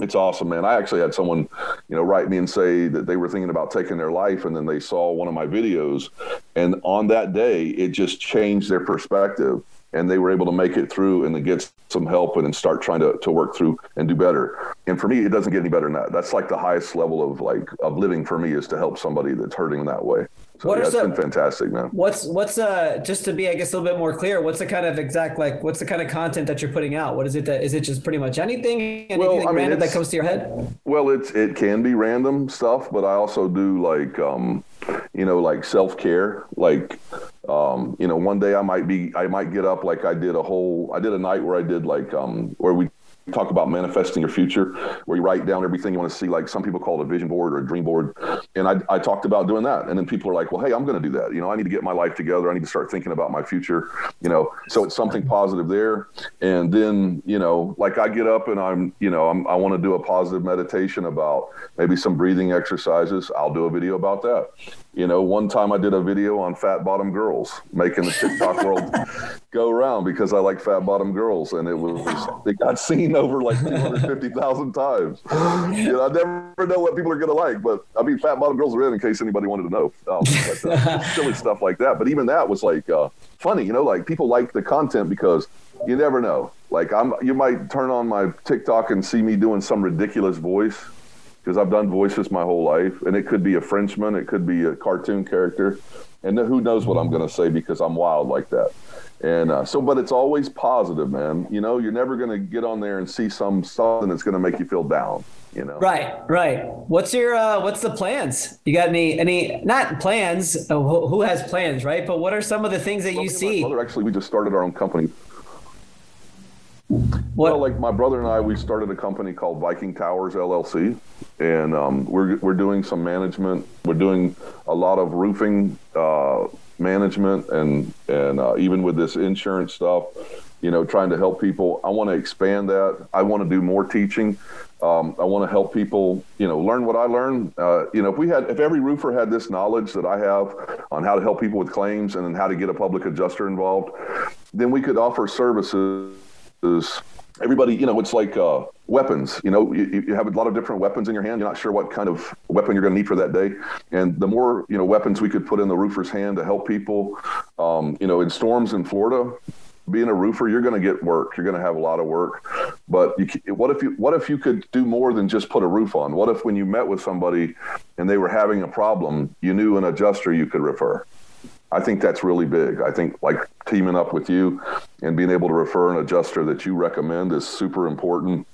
It's awesome man. I actually had someone you know write me and say that they were thinking about taking their life and then they saw one of my videos. And on that day it just changed their perspective and they were able to make it through and then get some help and then start trying to, to work through and do better and for me it doesn't get any better than that that's like the highest level of like of living for me is to help somebody that's hurting in that way so What yeah, it's some- been fantastic man What's what's uh just to be I guess a little bit more clear? What's the kind of exact like what's the kind of content that you're putting out? What is it that is it just pretty much anything anything Well, I mean, random that comes to your head? Well, it's it can be random stuff, but I also do like um, you know, like self care. Like um, you know, one day I might be I might get up like I did a whole I did a night where I did like um where we talk about manifesting your future where you write down everything you want to see like some people call it a vision board or a dream board. And I, I talked about doing that. And then people are like well hey i'm going to do that. You know i need to get my life together. I need to start thinking about my future you know. So it's something positive there. And then you know like i get up and i'm you know I'm, i want to do a positive meditation about maybe some breathing exercises. I'll do a video about that you know, one time I did a video on fat bottom girls, making the TikTok *laughs* world go around because I like fat bottom girls, and it was it got seen over like two hundred fifty thousand *gasps* times. You know, I never know what people are gonna like, but I mean, fat bottom girls are in in case anybody wanted to know. Um, but, uh, *laughs* silly stuff like that. But even that was like uh, funny, you know, like people like the content because you never know. Like I'm, you might turn on my TikTok and see me doing some ridiculous voice because I've done voices my whole life, and it could be a Frenchman, it could be a cartoon character, and who knows what I'm going to say because I'm wild like that. And uh, so, but it's always positive, man. You know, you're never going to get on there and see some something that's going to make you feel down. You know. Right, right. What's your uh, what's the plans? You got any any not plans? Uh, who, who has plans, right? But what are some of the things that well, you see? brother, actually, we just started our own company. What? Well, like my brother and I, we started a company called Viking Towers LLC, and um, we're we're doing some management. We're doing a lot of roofing uh, management, and and uh, even with this insurance stuff, you know, trying to help people. I want to expand that. I want to do more teaching. Um, I want to help people, you know, learn what I learned. Uh, you know, if we had, if every roofer had this knowledge that I have on how to help people with claims and then how to get a public adjuster involved, then we could offer services. Is everybody, you know, it's like uh, weapons. You know, you, you have a lot of different weapons in your hand. You're not sure what kind of weapon you're going to need for that day. And the more, you know, weapons we could put in the roofer's hand to help people, um, you know, in storms in Florida, being a roofer, you're going to get work. You're going to have a lot of work. But you, what if you what if you could do more than just put a roof on? What if when you met with somebody and they were having a problem, you knew an adjuster you could refer? I think that's really big. I think like teaming up with you and being able to refer an adjuster that you recommend is super important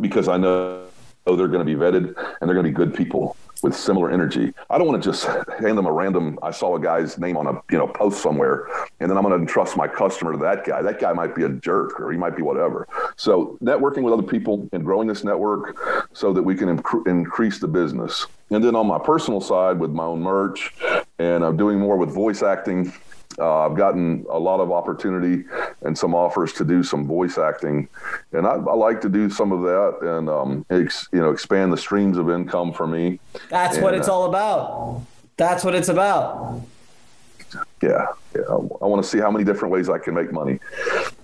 because I know they're going to be vetted and they're going to be good people with similar energy. I don't want to just hand them a random. I saw a guy's name on a you know post somewhere, and then I'm going to entrust my customer to that guy. That guy might be a jerk, or he might be whatever. So networking with other people and growing this network so that we can imc- increase the business. And then on my personal side, with my own merch, and I'm doing more with voice acting uh, I've gotten a lot of opportunity and some offers to do some voice acting, and I, I like to do some of that and um, ex, you know expand the streams of income for me. That's and, what it's uh, all about. That's what it's about. Yeah, yeah. I, I want to see how many different ways I can make money.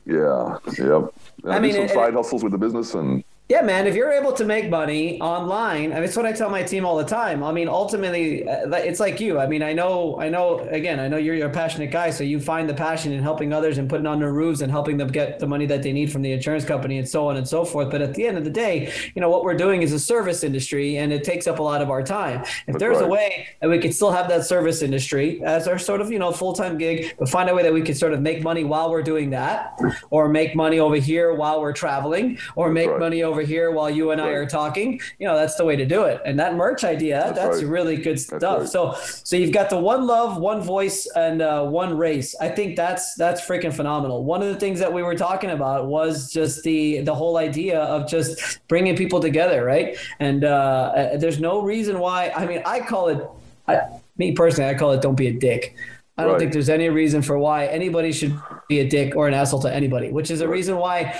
Yeah, yep. And I, mean, do some it, side hustles with the business and yeah, man, if you're able to make money online, I mean, it's what I tell my team all the time. I mean, ultimately, uh, it's like you. I mean, I know, I know, again, I know you're, you're a passionate guy. So you find the passion in helping others and putting on their roofs and helping them get the money that they need from the insurance company and so on and so forth. But at the end of the day, you know, what we're doing is a service industry and it takes up a lot of our time. If That's there's right. a way that we could still have that service industry as our sort of, you know, full time gig, but find a way that we could sort of make money while we're doing that or make money over here while we're traveling or make right. money over here while you and and I are talking, you know, that's the way to do it. And that merch idea, that's, that's right. really good stuff. Right. So, so you've got the one love, one voice, and uh, one race. I think that's that's freaking phenomenal. One of the things that we were talking about was just the the whole idea of just bringing people together, right? And uh, uh there's no reason why. I mean, I call it. I, me personally, I call it "Don't be a dick." I don't right. think there's any reason for why anybody should be a dick or an asshole to anybody, which is a reason why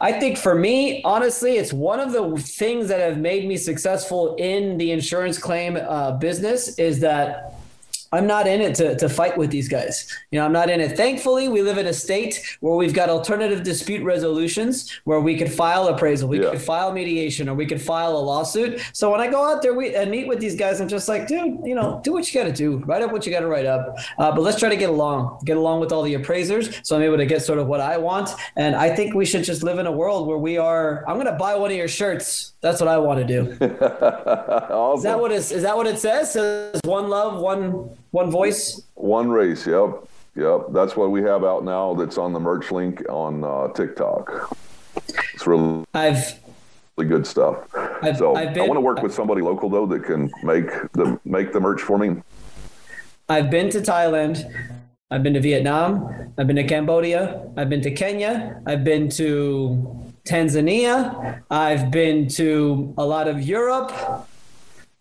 I think for me, honestly, it's one of the things that have made me successful in the insurance claim uh, business is that I'm not in it to, to fight with these guys. You know, I'm not in it. Thankfully, we live in a state where we've got alternative dispute resolutions where we could file appraisal, we yeah. could file mediation, or we could file a lawsuit. So when I go out there we, and meet with these guys, I'm just like, dude, you know, do what you got to do, write up what you got to write up. Uh, but let's try to get along, get along with all the appraisers, so I'm able to get sort of what I want. And I think we should just live in a world where we are. I'm going to buy one of your shirts. That's what I want to do. awesome. *laughs* Is that what is? Is that what it says? It says one love, one one voice? One race, yep. Yep. That's what we have out now that's on the merch link on uh, TikTok. It's really I've really good stuff. I've, so I've been, I want to work with somebody local though that can make the make the merch for me. I've been to Thailand. I've been to Vietnam. I've been to Cambodia. I've been to Kenya. I've been to Tanzania. I've been to a lot of Europe.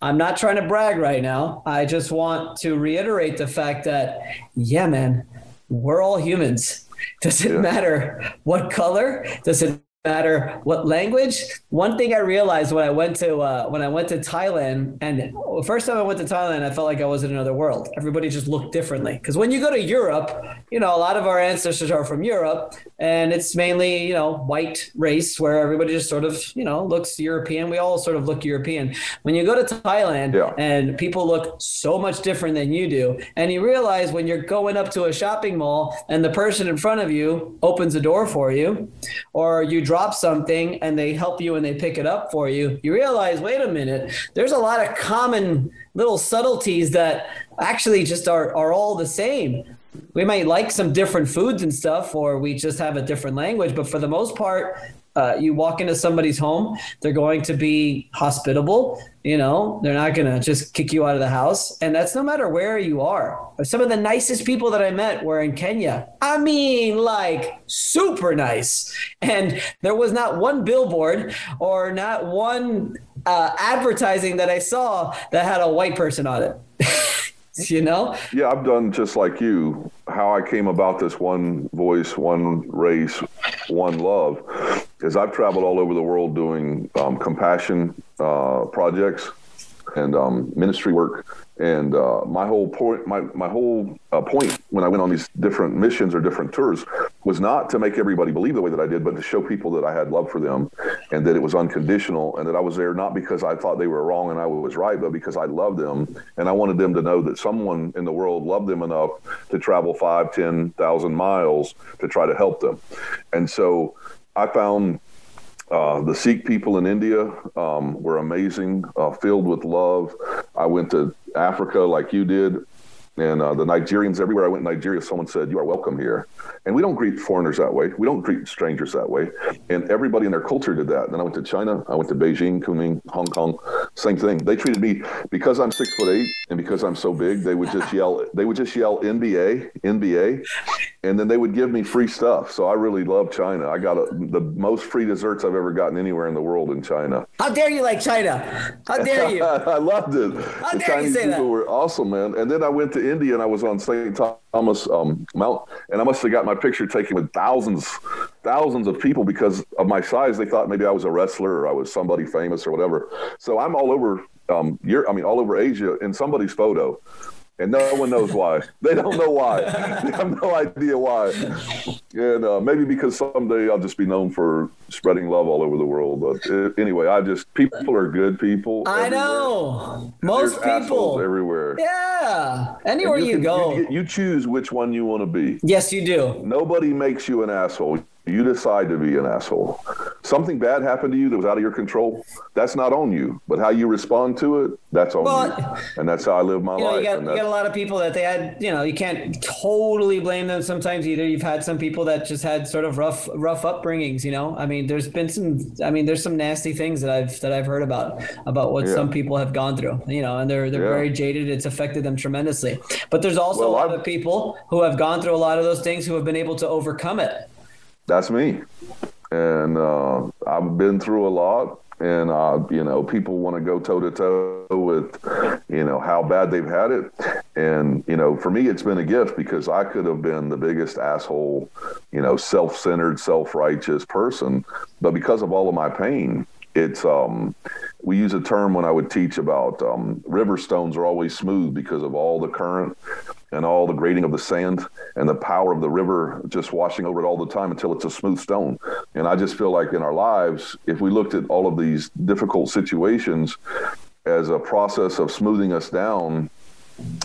I'm not trying to brag right now. I just want to reiterate the fact that, yeah, man, we're all humans. Does it matter what color? Does it matter what language. One thing I realized when I went to uh, when I went to Thailand, and first time I went to Thailand, I felt like I was in another world. Everybody just looked differently. Because when you go to Europe, you know, a lot of our ancestors are from Europe, and it's mainly you know white race where everybody just sort of you know looks European. We all sort of look European. When you go to Thailand, yeah. and people look so much different than you do, and you realize when you're going up to a shopping mall and the person in front of you opens a door for you, or you drop something and they help you and they pick it up for you, you realize, wait a minute, there's a lot of common little subtleties that actually just are, are all the same. We might like some different foods and stuff, or we just have a different language, but for the most part, uh, you walk into somebody's home, they're going to be hospitable. You know, they're not going to just kick you out of the house. And that's no matter where you are. Some of the nicest people that I met were in Kenya. I mean, like super nice. And there was not one billboard or not one uh, advertising that I saw that had a white person on it. *laughs* you know? Yeah, I've done just like you. How I came about this one voice, one race, one love is I've traveled all over the world doing um, compassion uh, projects and um, ministry work. And uh, my whole point, my my whole uh, point when I went on these different missions or different tours was not to make everybody believe the way that I did, but to show people that I had love for them and that it was unconditional and that I was there not because I thought they were wrong and I was right, but because I loved them and I wanted them to know that someone in the world loved them enough to travel five, ten thousand miles to try to help them. And so I found uh, the Sikh people in India um, were amazing, uh, filled with love. I went to Africa like you did, and uh, the Nigerians everywhere I went in Nigeria, someone said, "You are welcome here." And we don't greet foreigners that way. We don't greet strangers that way. And everybody in their culture did that. Then I went to China. I went to Beijing, Kunming, Hong Kong. Same thing. They treated me because I'm six foot eight and because I'm so big. They would just yell. They would just yell NBA, NBA, and then they would give me free stuff. So I really love China. I got a, the most free desserts I've ever gotten anywhere in the world in China. How dare you like China? How dare you? *laughs* I loved it. How the dare Chinese you say people that? were awesome, man. And then I went to India and I was on St. Thomas um, Mount, and I must have got my picture taken with thousands, thousands of people because of my size. They thought maybe I was a wrestler or I was somebody famous or whatever. So I'm all over. Um, I mean, all over Asia in somebody's photo and no one knows why. They don't know why. They have no idea why. And uh, maybe because someday I'll just be known for spreading love all over the world. But uh, anyway, I just people are good people. I everywhere. know. Most people. everywhere. Yeah. And Anywhere you, can- go. you, you choose which one you want to be. yes, you do. Nobody makes you an asshole. You decide to be an asshole. Something bad happened to you that was out of your control. That's not on you, but how you respond to it, that's on Well, you. And that's how I live my You know, life. you got, you got a lot of people that they had, you know, you can't totally blame them sometimes either. You've had some people that just had sort of rough, rough upbringings, you know? I mean, there's been some, I mean, there's some nasty things that I've, that I've heard about, about what Yeah. some people have gone through, you know, and they're, they're Yeah. very jaded. It's affected them tremendously. But there's also Well, a lot I've- of people who have gone through a lot of those things who have been able to overcome it. That's me. And uh, I've been through a lot. And, uh, you know, people want to go toe to toe with, you know, how bad they've had it. And, you know, for me, it's been a gift because I could have been the biggest asshole, you know, self centered, self righteous person. But because of all of my pain, it's, um, we use a term when I would teach about um, river stones are always smooth because of all the current and all the grading of the sand and the power of the river just washing over it all the time until it's a smooth stone. And I just feel like in our lives, if we looked at all of these difficult situations as a process of smoothing us down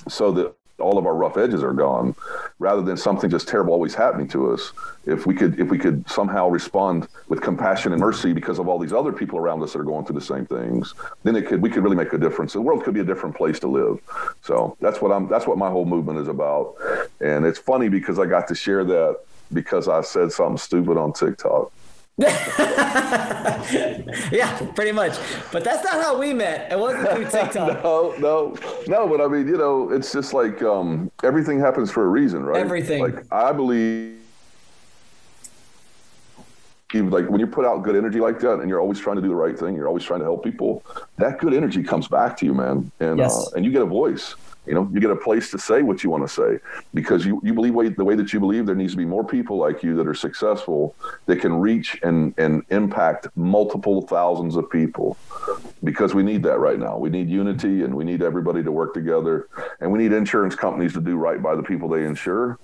so that all of our rough edges are gone rather than something just terrible always happening to us. If we could if we could somehow respond with compassion and mercy because of all these other people around us that are going through the same things then it could we could really make a difference. The world could be a different place to live. So that's what i'm that's what my whole movement is about. And it's funny because i got to share that because i said something stupid on tiktok *laughs* yeah, pretty much. But that's not how we met. It wasn't through *laughs* TikTok. no, no, no. But I mean, you know, it's just like um, everything happens for a reason, right? Everything. Like I believe, like when you put out good energy like that, and you're always trying to do the right thing, you're always trying to help people. That good energy comes back to you, man, and Yes. uh, and you get a voice. You know, you get a place to say what you want to say because you, you believe the way that you believe there needs to be more people like you that are successful that can reach and, and impact multiple thousands of people because we need that right now. We need unity and we need everybody to work together and we need insurance companies to do right by the people they insure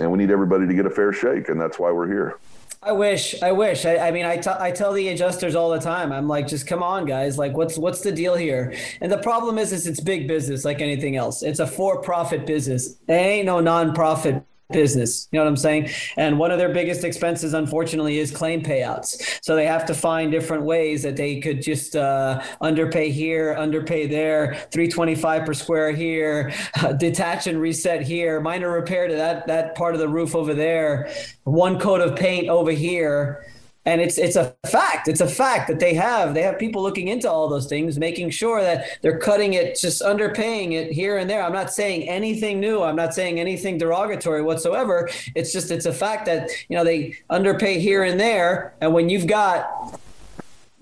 and we need everybody to get a fair shake and that's why we're here. I wish. I wish. I, I mean, I, t- I tell the adjusters all the time. I'm like, just come on, guys. Like, what's what's the deal here? And the problem is, is it's big business, like anything else. It's a for-profit business. It ain't no non-profit business. You know what I'm saying? And one of their biggest expenses, unfortunately, is claim payouts. So they have to find different ways that they could just uh, underpay here, underpay there, 325 per square here, uh, *laughs* detach and reset here, minor repair to that that part of the roof over there, one coat of paint over here and it's it's a fact. It's a fact that they have they have people looking into all those things making sure that they're cutting it just underpaying it here and there. I'm not saying anything new. I'm not saying anything derogatory whatsoever. It's just it's a fact that you know they underpay here and there. And when you've got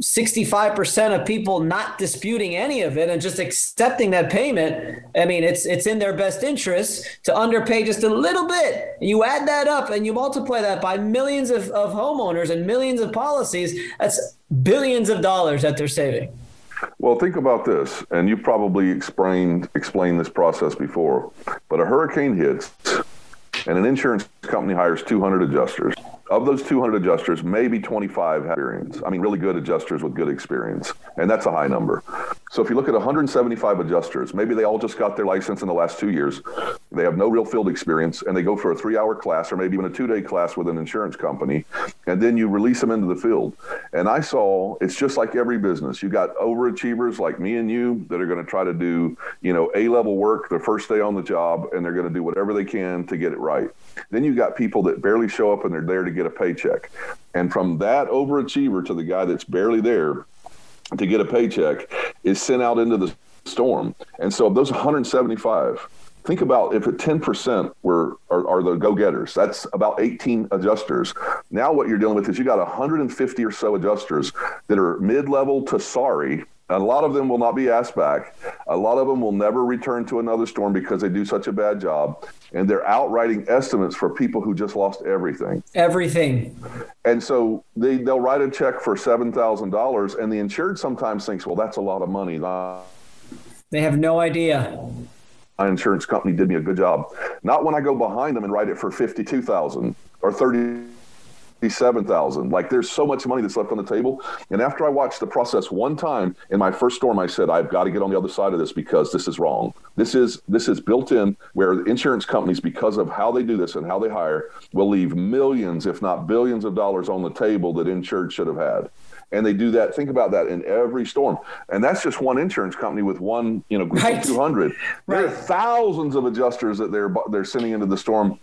65% of people not disputing any of it and just accepting that payment i mean it's it's in their best interest to underpay just a little bit you add that up and you multiply that by millions of, of homeowners and millions of policies that's billions of dollars that they're saving well, think about this, and you probably explained explained this process before. But a hurricane hits, and an insurance company hires 200 adjusters of those 200 adjusters, maybe 25 have experience. I mean, really good adjusters with good experience. And that's a high number. So if you look at 175 adjusters, maybe they all just got their license in the last two years. They have no real field experience and they go for a three hour class or maybe even a two day class with an insurance company. And then you release them into the field. And I saw it's just like every business. You got overachievers like me and you that are going to try to do, you know, A level work their first day on the job and they're going to do whatever they can to get it right. Then you got people that barely show up and they're there to get a paycheck. And from that overachiever to the guy that's barely there to get a paycheck is sent out into the storm. And so those 175, think about if 10% were are, are the go-getters that's about 18 adjusters now what you're dealing with is you got 150 or so adjusters that are mid-level to sorry a lot of them will not be asked back. A lot of them will never return to another storm because they do such a bad job. And they're outwriting estimates for people who just lost everything. Everything. And so they, they'll write a check for $7,000, and the insured sometimes thinks, well, that's a lot of money. They have no idea. My insurance company did me a good job. Not when I go behind them and write it for 52000 or 30 57,000. Like there's so much money that's left on the table. And after I watched the process one time in my first storm, I said, I've got to get on the other side of this because this is wrong. This is this is built in where insurance companies, because of how they do this and how they hire, will leave millions, if not billions of dollars on the table that insured should have had. And they do that. Think about that in every storm, and that's just one insurance company with one, you know, group right. of 200. Right. There are thousands of adjusters that they're they're sending into the storm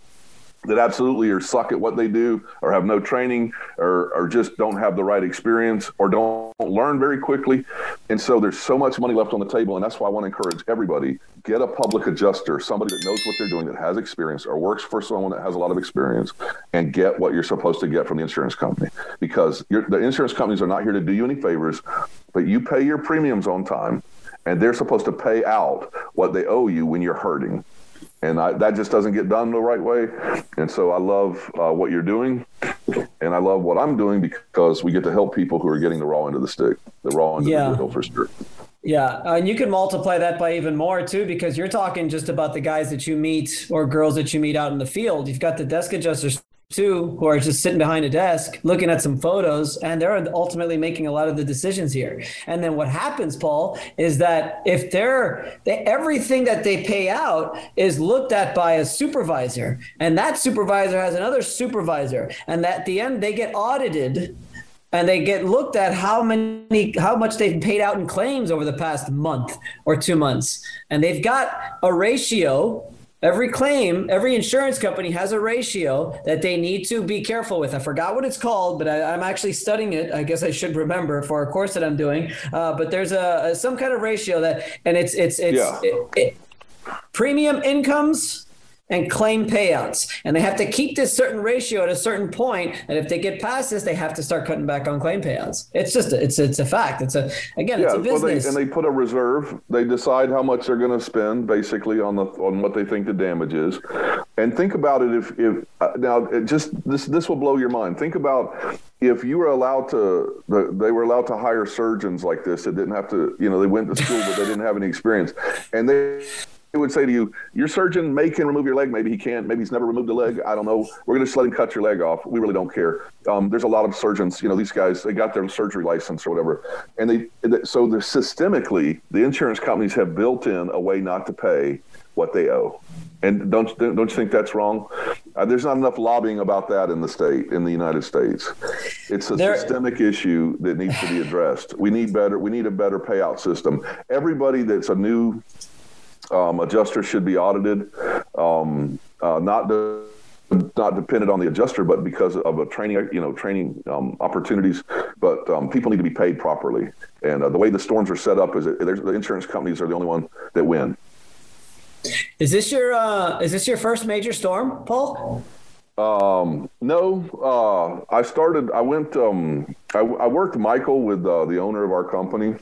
that absolutely are suck at what they do or have no training or, or just don't have the right experience or don't learn very quickly. And so there's so much money left on the table. And that's why I want to encourage everybody get a public adjuster, somebody that knows what they're doing, that has experience or works for someone that has a lot of experience and get what you're supposed to get from the insurance company because the insurance companies are not here to do you any favors, but you pay your premiums on time and they're supposed to pay out what they owe you when you're hurting and I, that just doesn't get done the right way. And so I love uh, what you're doing, and I love what I'm doing because we get to help people who are getting the raw end of the stick, the raw end yeah. of the deal for sure. Yeah, and you can multiply that by even more too, because you're talking just about the guys that you meet or girls that you meet out in the field. You've got the desk adjusters two who are just sitting behind a desk looking at some photos and they're ultimately making a lot of the decisions here. And then what happens paul is that if they're they, everything that they pay out is looked at by a supervisor and that supervisor has another supervisor and at the end they get audited and they get looked at how many how much they've paid out in claims over the past month or two months. And they've got a ratio Every claim, every insurance company has a ratio that they need to be careful with. I forgot what it's called, but I, am actually studying it. I guess I should remember for a course that I'm doing. Uh, but there's a, a, some kind of ratio that, and it's it's it's yeah. it, it, premium incomes and claim payouts. And they have to keep this certain ratio at a certain point. And if they get past this, they have to start cutting back on claim payouts. It's just a, it's it's a fact. It's a again, yeah, it's a business. Well, they, and they put a reserve. They decide how much they're going to spend basically on the on what they think the damage is. And think about it if if uh, now it just this this will blow your mind. Think about if you were allowed to they were allowed to hire surgeons like this that didn't have to you know they went to school but they didn't have any experience and they he would say to you, "Your surgeon may can remove your leg. Maybe he can't. Maybe he's never removed a leg. I don't know. We're going to just let him cut your leg off. We really don't care." Um, there's a lot of surgeons. You know, these guys they got their surgery license or whatever, and they so the systemically the insurance companies have built in a way not to pay what they owe. And don't don't you think that's wrong? Uh, there's not enough lobbying about that in the state, in the United States. It's a there, systemic issue that needs to be addressed. We need better. We need a better payout system. Everybody that's a new um, adjuster should be audited, um, uh, not the not dependent on the adjuster, but because of a training, you know, training um, opportunities. But um, people need to be paid properly. And uh, the way the storms are set up is the insurance companies are the only one that win. Is this your uh, is this your first major storm, Paul? Um, no, uh, I started. I went. Um, I, I, worked Michael with uh, the owner of our company,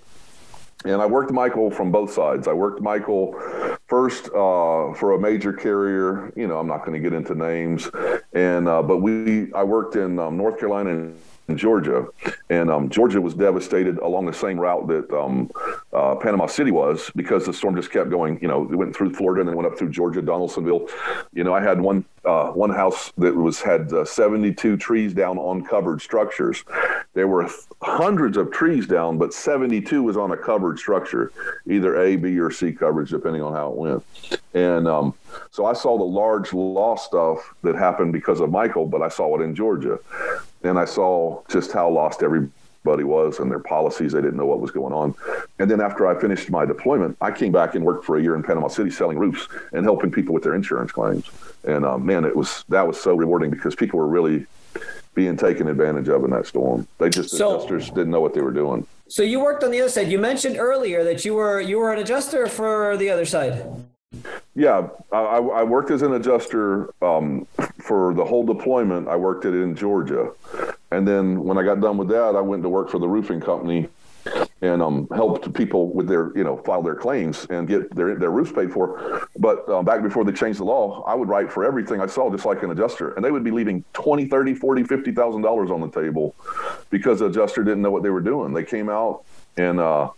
and I worked Michael from both sides. I worked Michael first uh, for a major carrier. You know, I'm not going to get into names, and uh, but we I worked in um, North Carolina and Georgia, and um, Georgia was devastated along the same route that um, uh, Panama City was because the storm just kept going. You know, it went through Florida and then went up through Georgia, Donalsonville. You know, I had one uh, one house that was had uh, 72 trees down on covered structures. There were hundreds of trees down, but 72 was on a covered structure, either A, B, or C coverage, depending on how it went. And um, so I saw the large loss stuff that happened because of Michael, but I saw it in Georgia and I saw just how lost everybody was and their policies. They didn't know what was going on. And then after I finished my deployment, I came back and worked for a year in Panama City selling roofs and helping people with their insurance claims. And um, man, it was that was so rewarding because people were really being taken advantage of in that storm. They just so, adjusters didn't know what they were doing. So you worked on the other side. You mentioned earlier that you were you were an adjuster for the other side. Yeah, I, I, worked as an adjuster um, for the whole deployment. I worked it in Georgia, and then when I got done with that, I went to work for the roofing company and um, helped people with their, you know, file their claims and get their their roofs paid for. But um, back before they changed the law, I would write for everything I saw, just like an adjuster, and they would be leaving 20, 30, 40, 50,000 dollars on the table because the adjuster didn't know what they were doing. They came out and uh,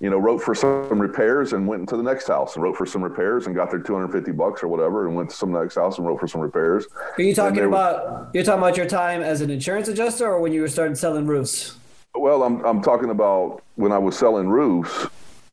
you know, wrote for some repairs and went into the next house and wrote for some repairs and got their 250 bucks or whatever and went to some next house and wrote for some repairs. Are you talking about, you're talking about your time as an insurance adjuster or when you were starting selling roofs? Well, I'm, I'm talking about when I was selling roofs,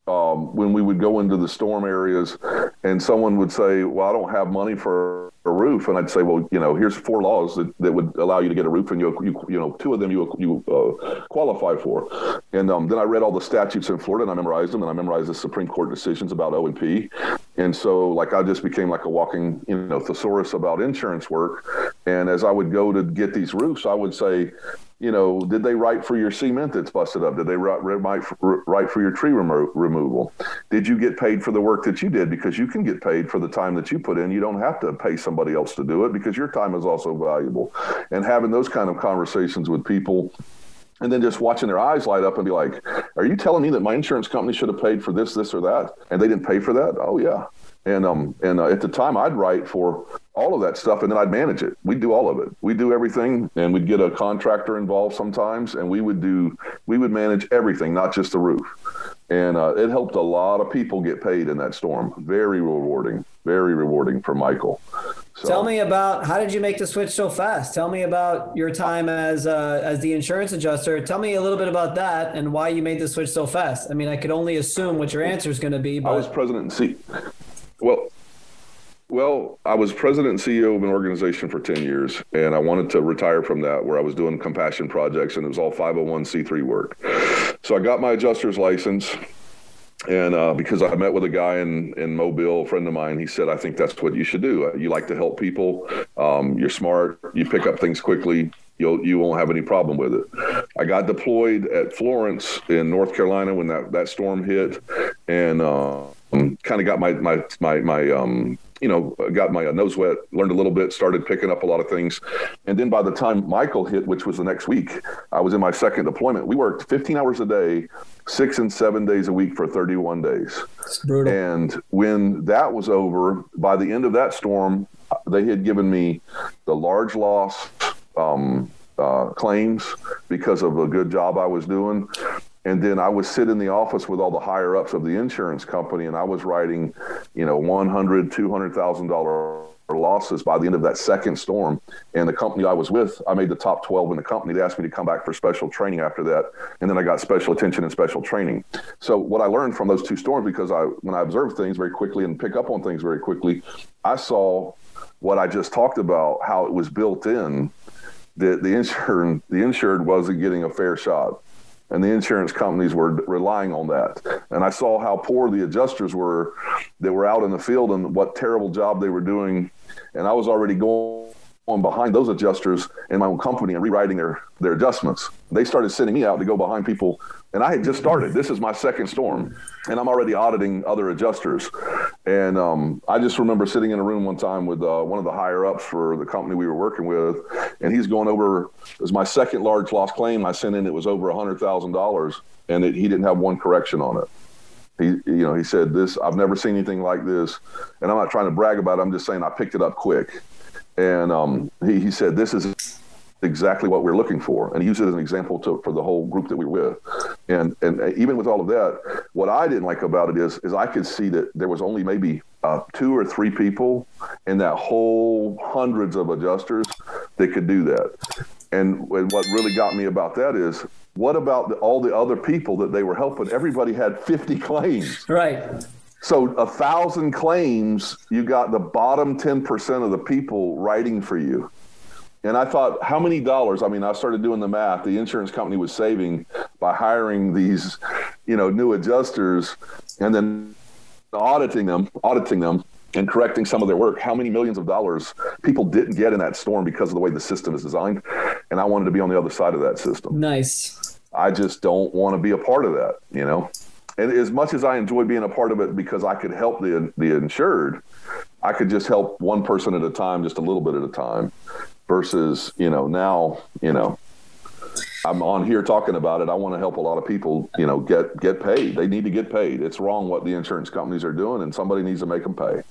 um, when we would go into the storm areas and someone would say, well, I don't have money for a roof, and I'd say, well, you know, here's four laws that, that would allow you to get a roof, and you you, you know, two of them you you uh, qualify for. And um, then I read all the statutes in Florida, and I memorized them, and I memorized the Supreme Court decisions about O and P. And so, like, I just became like a walking, you know, thesaurus about insurance work. And as I would go to get these roofs, I would say, you know, did they write for your cement that's busted up? Did they write, write for your tree remo- removal? Did you get paid for the work that you did? Because you can get paid for the time that you put in. You don't have to pay somebody else to do it because your time is also valuable. And having those kind of conversations with people and then just watching their eyes light up and be like, "Are you telling me that my insurance company should have paid for this, this, or that, and they didn't pay for that?" Oh yeah. And um and uh, at the time, I'd write for all of that stuff, and then I'd manage it. We'd do all of it. We'd do everything, and we'd get a contractor involved sometimes, and we would do we would manage everything, not just the roof. And uh, it helped a lot of people get paid in that storm. Very rewarding, very rewarding for Michael. So, Tell me about how did you make the switch so fast? Tell me about your time as uh, as the insurance adjuster. Tell me a little bit about that and why you made the switch so fast. I mean, I could only assume what your answer is going to be. But... I was president and C. Well, well, I was president and CEO of an organization for 10 years, and I wanted to retire from that where I was doing compassion projects and it was all 501c3 work. So I got my adjuster's license. And uh, because I met with a guy in, in Mobile, a friend of mine, he said, I think that's what you should do. You like to help people. Um, you're smart. You pick up things quickly. You'll, you won't have any problem with it. I got deployed at Florence in North Carolina when that, that storm hit and uh, kind of got my, my, my, my um, you know, got my nose wet, learned a little bit, started picking up a lot of things. And then by the time Michael hit, which was the next week, I was in my second deployment. We worked 15 hours a day, six and seven days a week for 31 days. And when that was over, by the end of that storm, they had given me the large loss um, uh, claims because of a good job I was doing. And then I would sit in the office with all the higher ups of the insurance company, and I was writing, you know, one hundred, two hundred thousand dollar losses by the end of that second storm. And the company I was with, I made the top 12 in the company. They asked me to come back for special training after that. And then I got special attention and special training. So what I learned from those two storms, because I, when I observe things very quickly and pick up on things very quickly, I saw what I just talked about, how it was built in, the the insured the insured wasn't getting a fair shot, and the insurance companies were relying on that. And I saw how poor the adjusters were that were out in the field and what terrible job they were doing. And I was already going on behind those adjusters in my own company and rewriting their their adjustments. They started sending me out to go behind people, and I had just started. This is my second storm, and I'm already auditing other adjusters. And um, I just remember sitting in a room one time with uh, one of the higher ups for the company we were working with, and he's going over. It was my second large loss claim I sent in. It was over a hundred thousand dollars, and it, he didn't have one correction on it. He, you know, he said this. I've never seen anything like this, and I'm not trying to brag about it. I'm just saying I picked it up quick. And um, he, he said, This is exactly what we're looking for. And he used it as an example to, for the whole group that we were with. And, and even with all of that, what I didn't like about it is, is I could see that there was only maybe uh, two or three people in that whole hundreds of adjusters that could do that. And, and what really got me about that is what about the, all the other people that they were helping? Everybody had 50 *laughs* claims. Right. So a thousand claims, you got the bottom 10% of the people writing for you. And I thought, how many dollars? I mean, I started doing the math. The insurance company was saving by hiring these, you know, new adjusters and then auditing them, auditing them, and correcting some of their work. How many millions of dollars people didn't get in that storm because of the way the system is designed? And I wanted to be on the other side of that system. Nice. I just don't want to be a part of that, you know and as much as I enjoy being a part of it because I could help the the insured, I could just help one person at a time, just a little bit at a time, versus you know now you know I'm on here talking about it. I want to help a lot of people, you know, get get paid. They need to get paid. It's wrong what the insurance companies are doing, and somebody needs to make them pay.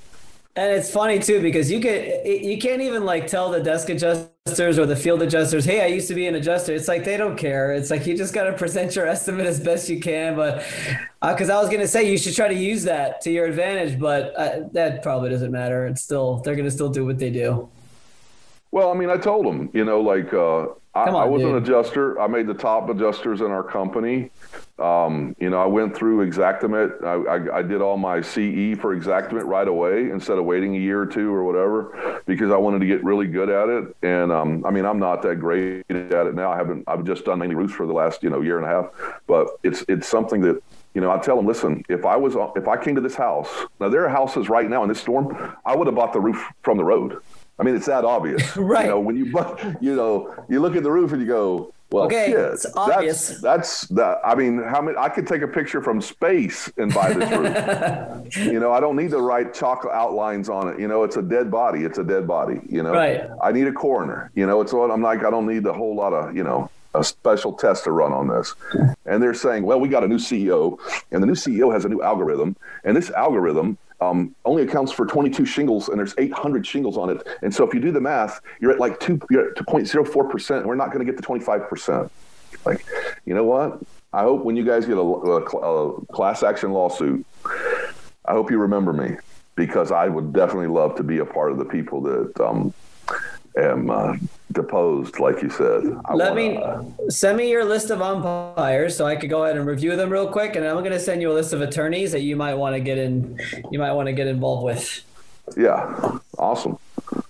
And it's funny too because you can you can't even like tell the desk adjusters or the field adjusters, hey, I used to be an adjuster. It's like they don't care. It's like you just got to present your estimate as best you can. But because uh, I was gonna say you should try to use that to your advantage, but uh, that probably doesn't matter. It's still they're gonna still do what they do. Well, I mean, I told them, you know, like uh, I, on, I, was dude. an adjuster. I made the top adjusters in our company. Um, you know, I went through Xactimate. I, I, I, did all my CE for Xactimate right away instead of waiting a year or two or whatever because I wanted to get really good at it. And um, I mean, I'm not that great at it now. I haven't. I've just done mainly roofs for the last you know year and a half. But it's it's something that you know, I tell them, listen, if I was if I came to this house, now there are houses right now in this storm, I would have bought the roof from the road. I mean, it's that obvious, right? *laughs* You know, when you you know you look at the roof and you go, well, okay, shit, it's obvious. That's, that's that. I mean, how many? I could take a picture from space and buy this roof. *laughs* you know, I don't need to write chalk outlines on it. You know, it's a dead body. It's a dead body. You know, right? I need a coroner. You know, it's what I'm like. I don't need a whole lot of you know a special test to run on this. And they're saying, well, we got a new CEO, and the new CEO has a new algorithm, and this algorithm um, only accounts for 22 shingles, and there's 800 shingles on it. And so if you do the math, you're at like two, you're at 2.04 percent. We're not going to get to 25 percent. Like, you know what? I hope when you guys get a, a, a class action lawsuit, I hope you remember me because I would definitely love to be a part of the people that um, am uh, deposed, like you said. I Let wanna, me uh, send me your list of umpires so I could go ahead and review them real quick, and I'm going to send you a list of attorneys that you might want to get in. You might want to get involved with. Yeah, awesome.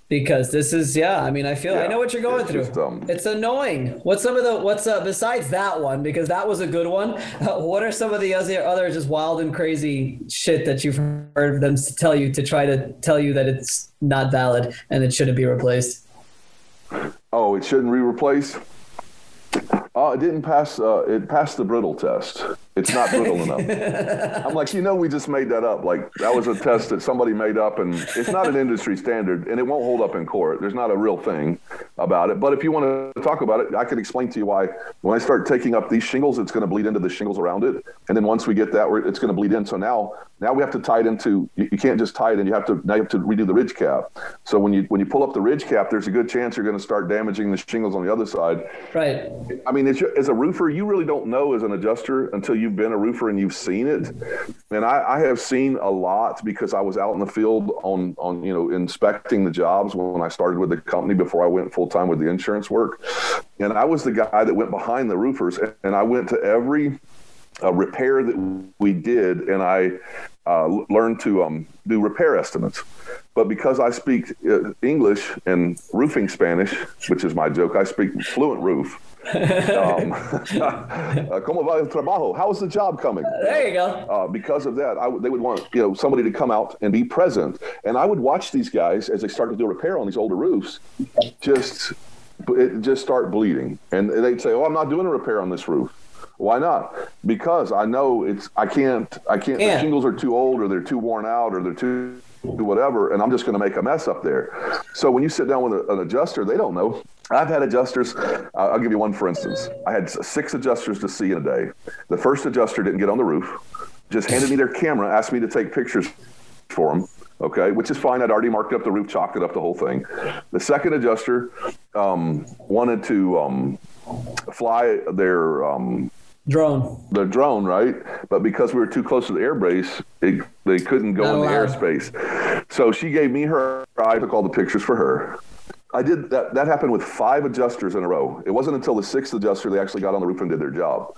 Because this is yeah, I mean I feel yeah, I know what you're going it's through. Just, um, it's annoying. What's some of the what's uh, besides that one because that was a good one. Uh, what are some of the other other just wild and crazy shit that you've heard them tell you to try to tell you that it's not valid and it shouldn't be replaced? Oh, it shouldn't re-replace. Oh, it didn't pass. Uh, it passed the brittle test. It's not brittle enough. *laughs* I'm like, you know, we just made that up. Like that was a test that somebody made up, and it's not an industry standard, and it won't hold up in court. There's not a real thing about it. But if you want to talk about it, I can explain to you why. When I start taking up these shingles, it's going to bleed into the shingles around it, and then once we get that, it's going to bleed in. So now, now we have to tie it into. You, you can't just tie it in. You have to now you have to redo the ridge cap. So when you when you pull up the ridge cap, there's a good chance you're going to start damaging the shingles on the other side. Right. I mean, as a roofer, you really don't know as an adjuster until you've been a roofer and you've seen it. And I, I, have seen a lot because I was out in the field on on you know inspecting the jobs when I started with the company before I went full time with the insurance work. And I was the guy that went behind the roofers and I went to every uh, repair that we did and I uh, learned to um, do repair estimates. But because I speak uh, English and roofing Spanish, which is my joke, I speak fluent roof. Um, *laughs* uh, ¿Cómo va el trabajo? How is the job coming? There you go. Uh, because of that, w- they would want you know somebody to come out and be present, and I would watch these guys as they start to do repair on these older roofs, just it just start bleeding, and they'd say, "Oh, I'm not doing a repair on this roof." Why not? Because I know it's I can't I can't Yeah. the shingles are too old or they're too worn out or they're too whatever, and I'm just going to make a mess up there. So when you sit down with a, an adjuster, they don't know. I've had adjusters. Uh, I'll give you one for instance. I had six adjusters to see in a day. The first adjuster didn't get on the roof, just handed me their camera, asked me to take pictures for them. Okay, which is fine. I'd already marked up the roof, chalked it up the whole thing. The second adjuster um, wanted to um, fly their um, Drone. the drone, right? But because we were too close to the air base, it, they couldn't go Not in the allowed. airspace. So she gave me her. I took all the pictures for her. I did that. That happened with five adjusters in a row. It wasn't until the sixth adjuster they actually got on the roof and did their job.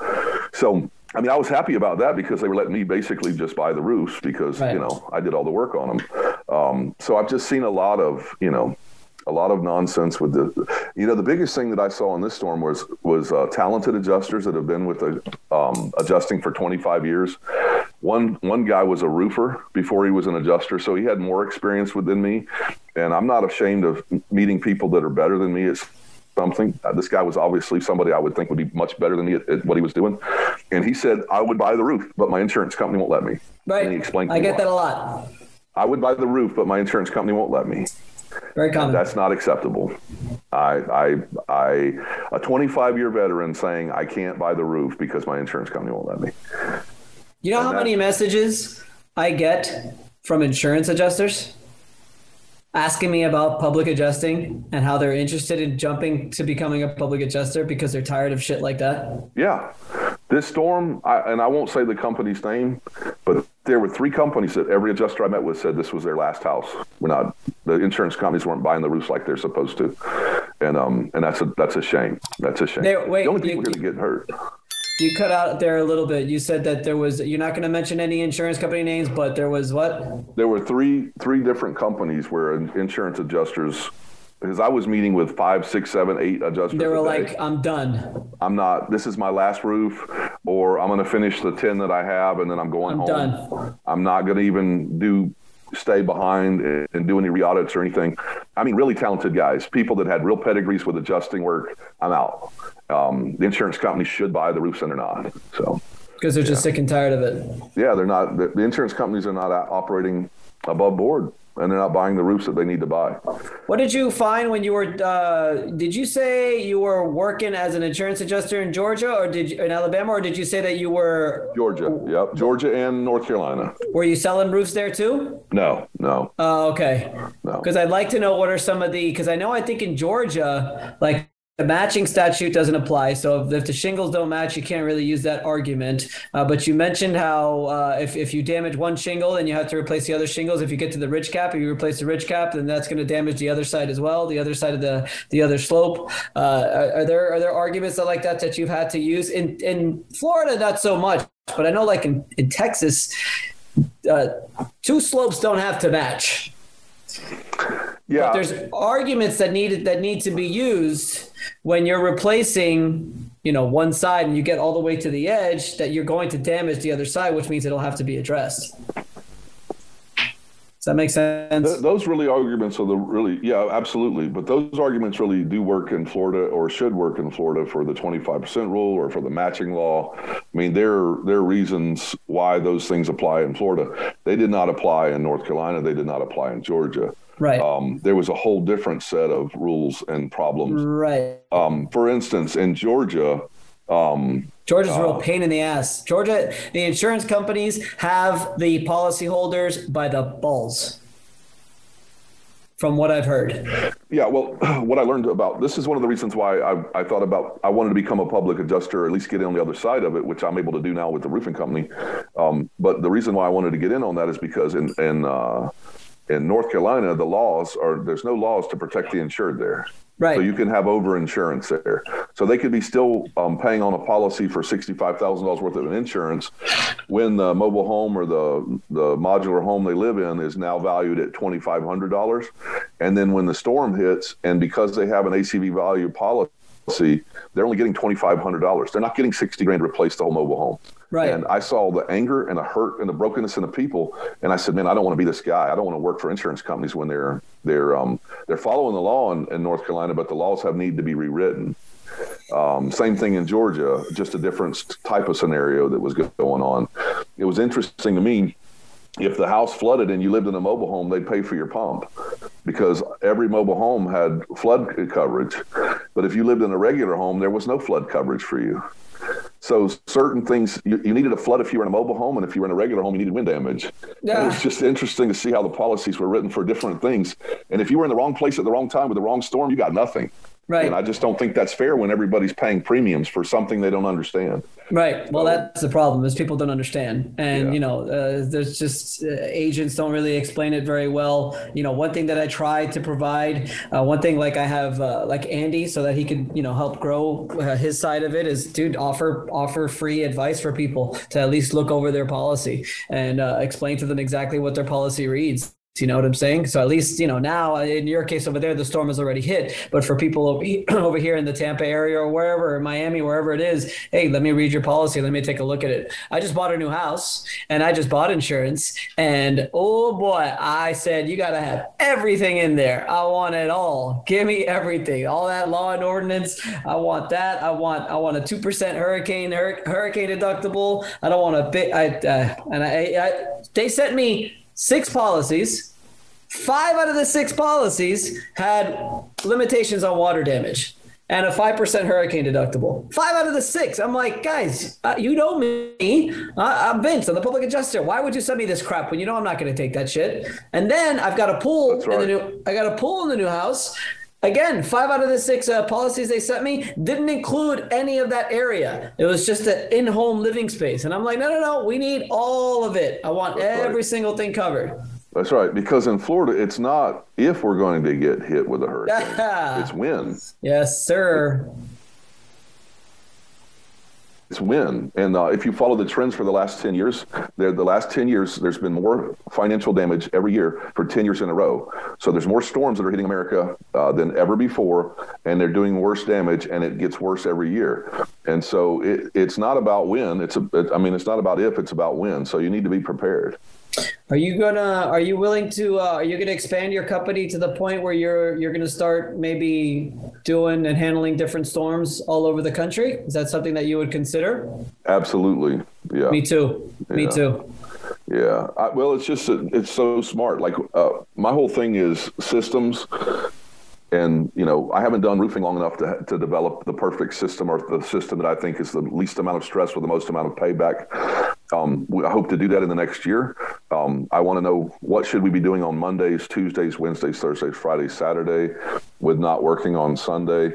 So, I mean, I was happy about that because they were letting me basically just buy the roofs because Right. you know I did all the work on them. Um, so I've just seen a lot of you know a lot of nonsense with the you know the biggest thing that i saw in this storm was was uh, talented adjusters that have been with the um, adjusting for 25 years one one guy was a roofer before he was an adjuster so he had more experience within me and i'm not ashamed of meeting people that are better than me it's something uh, this guy was obviously somebody i would think would be much better than me at, at what he was doing and he said i would buy the roof but my insurance company won't let me Right. and he explained I get why. that a lot. i would buy the roof but my insurance company won't let me Very common. that's not acceptable. I, I, I, a 25 year veteran saying I can't buy the roof because my insurance company won't let me. You know how that- many messages I get from insurance adjusters asking me about public adjusting and how they're interested in jumping to becoming a public adjuster because they're tired of shit like that? Yeah, this storm, I, and I won't say the company's name, but there were three companies that every adjuster I met with said this was their last house. We're not, the insurance companies weren't buying the roofs like they're supposed to, and um, and that's a that's a shame. That's a shame. There- wait, the only you- people here that get hurt. You cut out there a little bit. You said that there was, you're not going to mention any insurance company names, but there was what? there were three three different companies where insurance adjusters because I was meeting with five, six, seven, eight adjusters. They were like, I'm done. I'm not. This is my last roof, or I'm going to finish the ten that I have, and then I'm going I'm home. done. I'm not going to even do stay behind and, and do any re-audits or anything. I mean, really talented guys, people that had real pedigrees with adjusting work. I'm out. Um, the insurance company should buy the roofs, and they're not. So, Because they're just sick and tired of it. yeah, they're not. The, the insurance companies are not operating above board, and they're not buying the roofs that they need to buy. What did you find when you were? Uh, did you say you were working as an insurance adjuster in Georgia, or did you, in Alabama, or did you say that you were? Georgia, yep, Georgia and North Carolina. Were you selling roofs there too? No, no, Oh, okay. no. Because I'd like to know what are some of the. Because I know I think in Georgia, like the matching statute doesn't apply. So if, if the shingles don't match, you can't really use that argument. Uh, but you mentioned how uh, if if you damage one shingle, then you have to replace the other shingles. If you get to the ridge cap, if you replace the ridge cap, then that's going to damage the other side as well, the other side of the the other slope. Uh, are, are there are there arguments that like that that you've had to use in in Florida? Not so much, but I know like in in Texas, uh, two slopes don't have to match. Yeah, But there's arguments that need that need to be used when you're replacing, you know, one side and you get all the way to the edge that you're going to damage the other side, which means it'll have to be addressed. That make sense? Th- those really arguments are the really yeah absolutely but those arguments really do work in florida or should work in florida for the 25% rule or for the matching law i mean there there are reasons why those things apply in florida they did not apply in north carolina they did not apply in georgia Right. um, there was a whole different set of rules and problems right. um, for instance in georgia um, Georgia's a real pain in the ass. Georgia, the insurance companies have the policyholders by the balls. From what I've heard. Yeah, well, *clears throat* what I learned about this is one of the reasons why I, I thought about I wanted to become a public adjuster, or at least get in on the other side of it, which I'm able to do now with the roofing company. Um, but the reason why I wanted to get in on that is because in in uh, in North Carolina, the laws are there's no laws to protect the insured there. Right. So you can have over insurance there. So they could be still um, paying on a policy for $65,000 worth of an insurance when the mobile home or the, the modular home they live in is now valued at $2,500. And then when the storm hits, and because they have an ACV value policy, they're only getting $2,500. They're not getting 60 grand to replace the whole mobile home. Right. And I saw the anger and the hurt and the brokenness in the people, and I said, "Man, I don't want to be this guy. I don't want to work for insurance companies when they're they're um, they're following the law in, in North Carolina, but the laws have need to be rewritten." Um, same thing in Georgia, just a different type of scenario that was going on. It was interesting to me. If the house flooded and you lived in a mobile home, they'd pay for your pump because every mobile home had flood coverage. But if you lived in a regular home, there was no flood coverage for you. So certain things you, you, needed a flood if you were in a mobile home, and if you were in a regular home, you needed wind damage. Yeah. It was just interesting to see how the policies were written for different things. And if you were in the wrong place at the wrong time with the wrong storm, you got nothing. Right. And I just don't think that's fair when everybody's paying premiums for something they don't understand. Right. Well, so, that's the problem is people don't understand, and yeah. you know, uh, there's just uh, agents don't really explain it very well. You know, one thing that I try to provide, uh, one thing like I have uh, like Andy, so that he can you know help grow uh, his side of it is, dude, offer offer free advice for people to at least look over their policy and uh, explain to them exactly what their policy reads you know what I'm saying? So at least, you know, now in your case over there, the storm has already hit. But for people over *clears throat* here in the Tampa area or wherever, Miami, wherever it is, hey, let me read your policy. Let me take a look at it. I just bought a new house and I just bought insurance. And oh boy, I said, you got to have everything in there. I want it all. Give me everything. All that law and ordinance. I want that. I want, I want a 2% hurricane, hurricane deductible. I don't want a bit. I, uh, and I, I, they sent me six policies. Five out of the six policies had limitations on water damage and a 5% hurricane deductible. Five out of the six. I'm like, guys, uh, you know me. I'm Vince. I'm the public adjuster. Why would you send me this crap when you know I'm not going to take that shit? And then I've got a pool right. in the new. I got a pool in the new house. Again, five out of the six uh, policies they sent me didn't include any of that area. It was just an in-home living space, and I'm like, no, no, no. We need all of it. I want That's every right. single thing covered. That's right. Because in Florida, it's not if we're going to get hit with a hurricane; *laughs* it's when. Yes, sir it's when. And uh, if you follow the trends for the last 10 years, the last 10 years, there's been more financial damage every year for 10 years in a row. So there's more storms that are hitting America uh, than ever before, and they're doing worse damage, and it gets worse every year. And so it, it's not about when. It's a, it, I mean, it's not about if. It's about when. So you need to be prepared. Are you gonna? Are you willing to? Uh, are you gonna expand your company to the point where you're you're gonna start maybe doing and handling different storms all over the country? Is that something that you would consider? Absolutely. Yeah. Me too. Yeah. Me too. Yeah. I, well, it's just it's so smart. Like uh, my whole thing is systems and you know i haven't done roofing long enough to, to develop the perfect system or the system that i think is the least amount of stress with the most amount of payback um, we, I hope to do that in the next year. Um, I want to know what should we be doing on Mondays, Tuesdays, Wednesdays, Thursdays, Fridays, Saturday, with not working on Sunday,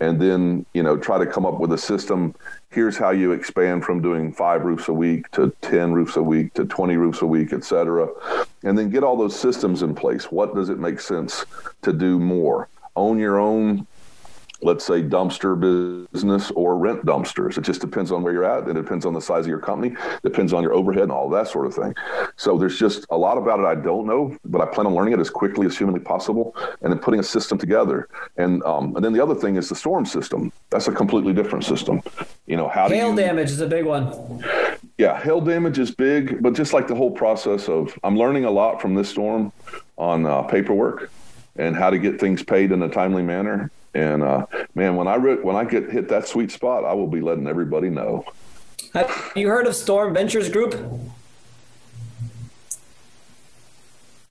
and then you know try to come up with a system. Here's how you expand from doing five roofs a week to ten roofs a week to twenty roofs a week, et cetera, and then get all those systems in place. What does it make sense to do more? Own your own let's say dumpster business or rent dumpsters. It just depends on where you're at. It depends on the size of your company, depends on your overhead and all that sort of thing. So there's just a lot about it I don't know, but I plan on learning it as quickly as humanly possible and then putting a system together. And um, and then the other thing is the storm system. That's a completely different system. You know, how hail you, damage is a big one. Yeah, hail damage is big, but just like the whole process of I'm learning a lot from this storm on uh, paperwork and how to get things paid in a timely manner. And uh, man, when I re- when I get hit that sweet spot, I will be letting everybody know. Have you heard of Storm Ventures Group?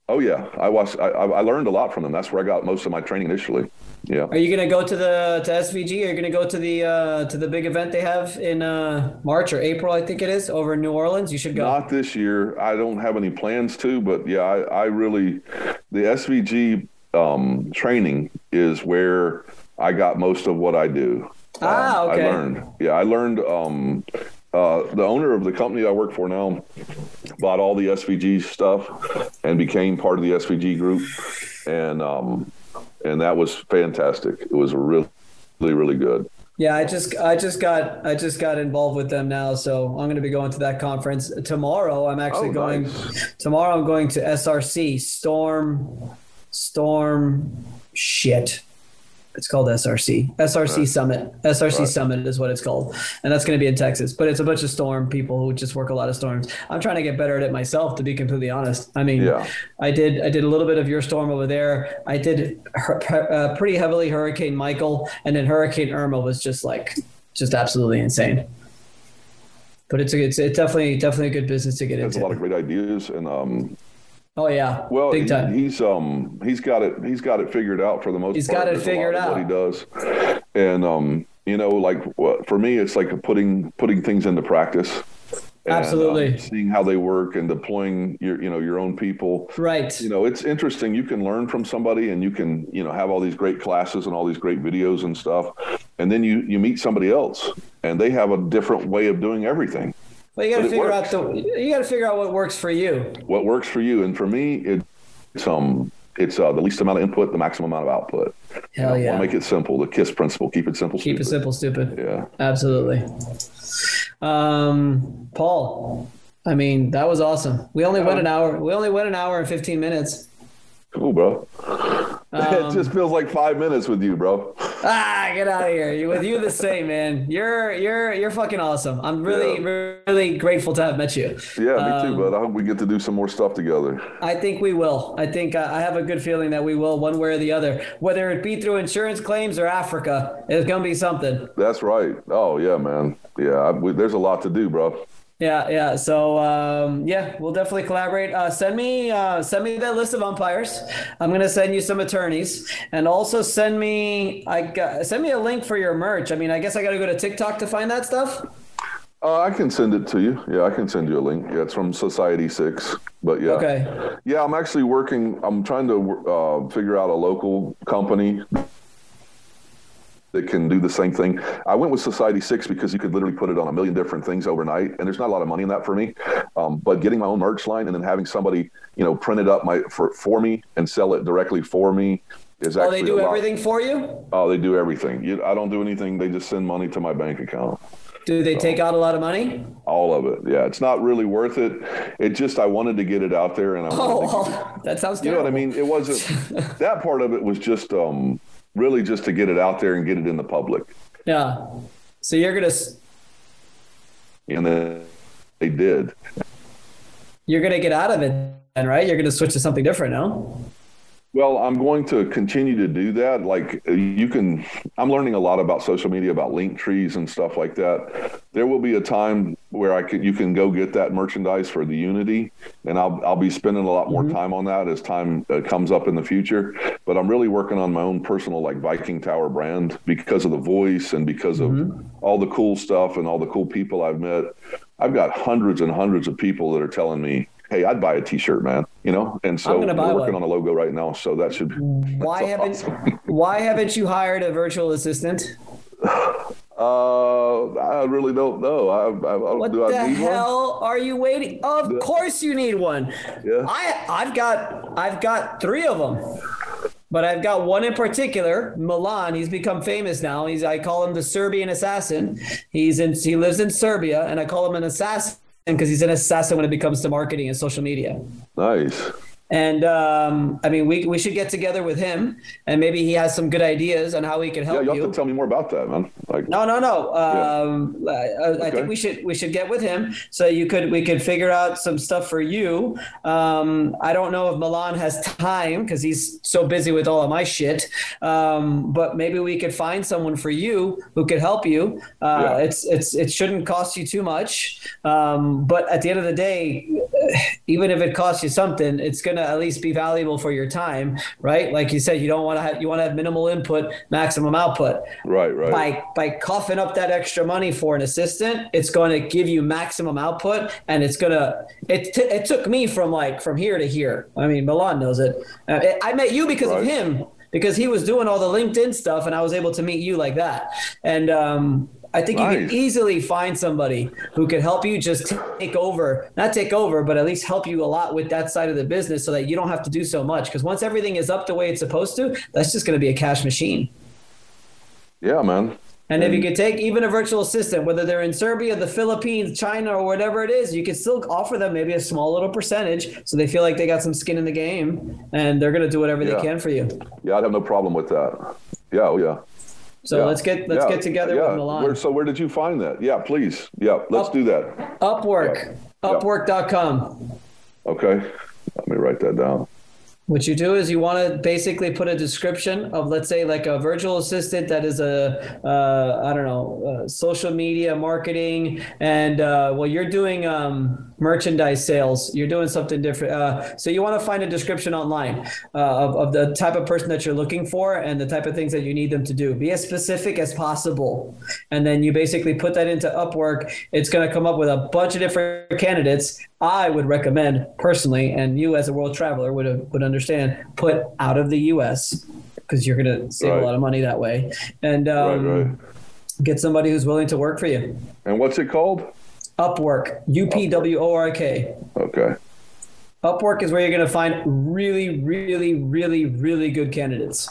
Oh yeah, I was. I, I learned a lot from them. That's where I got most of my training initially. Yeah. Are you gonna go to the to SVG? Are you gonna go to the uh, to the big event they have in uh, March or April? I think it is over in New Orleans. You should go. Not this year. I don't have any plans to, but yeah, I, I really the SVG um, training is where I got most of what I do. Ah, okay. Um, I learned. Yeah, I learned. Um, uh, the owner of the company I work for now bought all the SVG stuff and became part of the SVG group. And um, and that was fantastic. It was really, really, really good. Yeah, I just I just got I just got involved with them now, so I'm going to be going to that conference tomorrow. I'm actually Oh, going nice. tomorrow. I'm going to SRC Storm Storm shit. It's called SRC SRC Right. Summit. SRC Right. Summit is what it's called, and that's going to be in Texas. But it's a bunch of storm people who just work a lot of storms. I'm trying to get better at it myself, to be completely honest. I mean, Yeah. I did I did a little bit of your storm over there. I did uh, pretty heavily Hurricane Michael, and then Hurricane Irma was just like just absolutely insane. But it's a, it's it's definitely definitely a good business to get Has a lot of great ideas, and um, Oh yeah, well, big he- time. he's um, he's got it. He's got it figured out for the most. He's part. got it There's figured out. What he does, and um, you know, like for me, it's like putting putting things into practice. and, Absolutely. seeing how they work and deploying your you know your own people right. you know it's interesting you can learn from somebody and you can you know have all these great classes and all these great videos and stuff and then you you meet somebody else and they have a different way of doing everything Well, you got to figure out the you got to figure out what works for you. what works for you and for me it, it's um it's uh, the least amount of input the maximum amount of output Hell I yeah. want to make it simple the kiss principle keep it simple Keep it simple, stupid. yeah Absolutely. Um, Paul, I mean that was awesome. We only went an hour. We only went an hour and fifteen minutes. cool bro *laughs* Um, it just feels like five minutes with you bro Ah, get out of here! With you the same, man. You're you're you're fucking awesome. I'm really really grateful to have met you. yeah me Um, too bud i hope we get to do some more stuff together I think we will. I think uh, I have a good feeling that we will, one way or the other. Whether it be through insurance claims or Africa, it's gonna be something. that's right oh yeah man yeah I, we, there's a lot to do bro Yeah, yeah. So um, yeah, we'll definitely collaborate. Uh, send me uh, send me that list of umpires. I'm gonna send you some attorneys, and also send me I got, send me a link for your merch. I mean, I guess I got to go to TikTok to find that stuff. Uh, I can send it to you. Yeah, I can send you a link. Yeah, it's from Society6. But yeah, Okay. yeah, I'm actually working. I'm trying to uh, figure out a local company that can do the same thing. I went with Society6 because you could literally put it on a million different things overnight, and there's not a lot of money in that for me. Um, but getting my own merch line and then having somebody, you know, print it up my for for me and sell it directly for me is actually. Oh, they do everything for you. Oh, they do everything. You, I don't do anything. They just send money to my bank account. Do they take out a lot of money? All of it. Yeah, it's not really worth it. It just I wanted to get it out there, and I Oh, wanted to well, *laughs* that sounds You know what I mean? It wasn't *laughs* that part of it was just um really just to get it out there and get it in the public. Yeah. So you're gonna And then they did. you're gonna get out of it, then, right? You're gonna switch to something different, no? Well, I'm going to continue to do that. Like uh, you can, I'm learning a lot about social media, about link trees and stuff like that. There will be a time where I can, you can go get that merchandise for the Unity, and I'll, I'll be spending a lot more time on that as time uh, comes up in the future. But I'm really working on my own personal like Viking Tower brand because of the voice and because of all the cool stuff and all the cool people I've met. I've got hundreds and hundreds of people that are telling me, "Hey, I'd buy a T-shirt, man." You know, and so I'm we're working one. on a logo right now. So that should. Why haven't *laughs* Why haven't you hired a virtual assistant? Uh, I really don't know. I, I, What do the I one? hell are you waiting? Of course you need one. Yeah. I I've got I've got three of them. But I've got one in particular, Milan. He's become famous now. He's I call him the Serbian assassin. He's in he lives in Serbia, and I call him an assassin because he's an assassin when it comes to marketing and social media. Nice. And um, I mean, we we should get together with him, and maybe he has some good ideas on how he can Yeah, help you have you. to tell me more about that, man. Like, No, no, no. Um, I, I Okay. think we should we should get with him so you could we could figure out some stuff for you. Um, I don't know if Milan has time because he's so busy with all of my shit. Um, but maybe we could find someone for you who could help you. Uh, Yeah. It's it's it shouldn't cost you too much. Um, but at the end of the day, even if it costs you something, it's gonna at least be valuable for your time, right? Like you said, you don't want to have you want to have minimal input, maximum output right, right. by by coughing up that extra money for an assistant, it's going to give you maximum output, and it's gonna. It t- it took me from like from here to here. I mean, Milan knows it. Uh, it- I met you because of him because he was doing all the LinkedIn stuff, and I was able to meet you like that. And um, I think you can easily find somebody who could help you just take over, not take over, but at least help you a lot with that side of the business so that you don't have to do so much. Because once everything is up the way it's supposed to, that's just going to be a cash machine. Yeah, man. And if you could take even a virtual assistant, whether they're in Serbia, the Philippines, China, or whatever it is, you could still offer them maybe a small little percentage so they feel like they got some skin in the game and they're going to do whatever Yeah. they can for you. Yeah, I'd have no problem with that. Yeah, oh yeah. So yeah. let's get let's Yeah, get together yeah. with Milan. Where, so where did you find that? Yeah, please. Yeah, let's Up- do that. Upwork, upwork.com. Okay. Let me write that down. What you do is you want to basically put a description of, let's say, like a virtual assistant that is a, uh, I don't know, uh, social media marketing, and uh, well, you're doing um, merchandise sales. You're doing something different. Uh, so you want to find a description online uh, of, of the type of person that you're looking for and the type of things that you need them to do. Be as specific as possible, and then you basically put that into Upwork. It's going to come up with a bunch of different candidates. I would recommend personally, and you as a world traveler would would understand, put out of the U.S. because you're going to save Right. a lot of money that way, and um, right, right. get somebody who's willing to work for you. And what's it called? Upwork, U P W O R K. Okay. Upwork is where you're going to find really, really, really, really good candidates.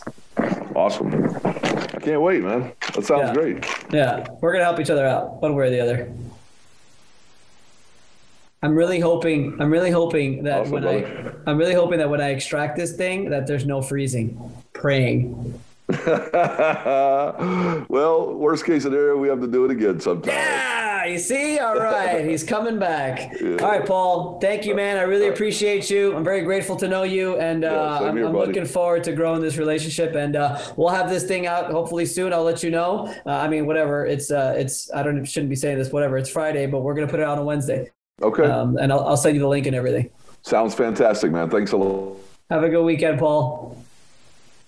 Awesome. I can't wait, man. That sounds Yeah. great. Yeah, we're gonna help each other out one way or the other. I'm really hoping. I'm really hoping that Awesome, when brother. I, I'm really hoping that when I extract this thing, that there's no freezing. Praying. *laughs* well, worst case scenario, we have to do it again sometime. Yeah, you see. All right, *laughs* he's coming back. Yeah. All right, Paul. Thank you, man. I really appreciate you. I'm very grateful to know you, and uh, same I'm, here, I'm looking forward to growing this relationship. And uh, we'll have this thing out hopefully soon. I'll let you know. Uh, I mean, whatever. It's uh, it's. I don't shouldn't be saying this. Whatever. It's Friday, but we're gonna put it out on Wednesday. Okay. Um, and I'll, I'll send you the link and everything. Sounds fantastic, man. Thanks a lot. Have a good weekend, Paul.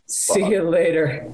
See Bye. you later.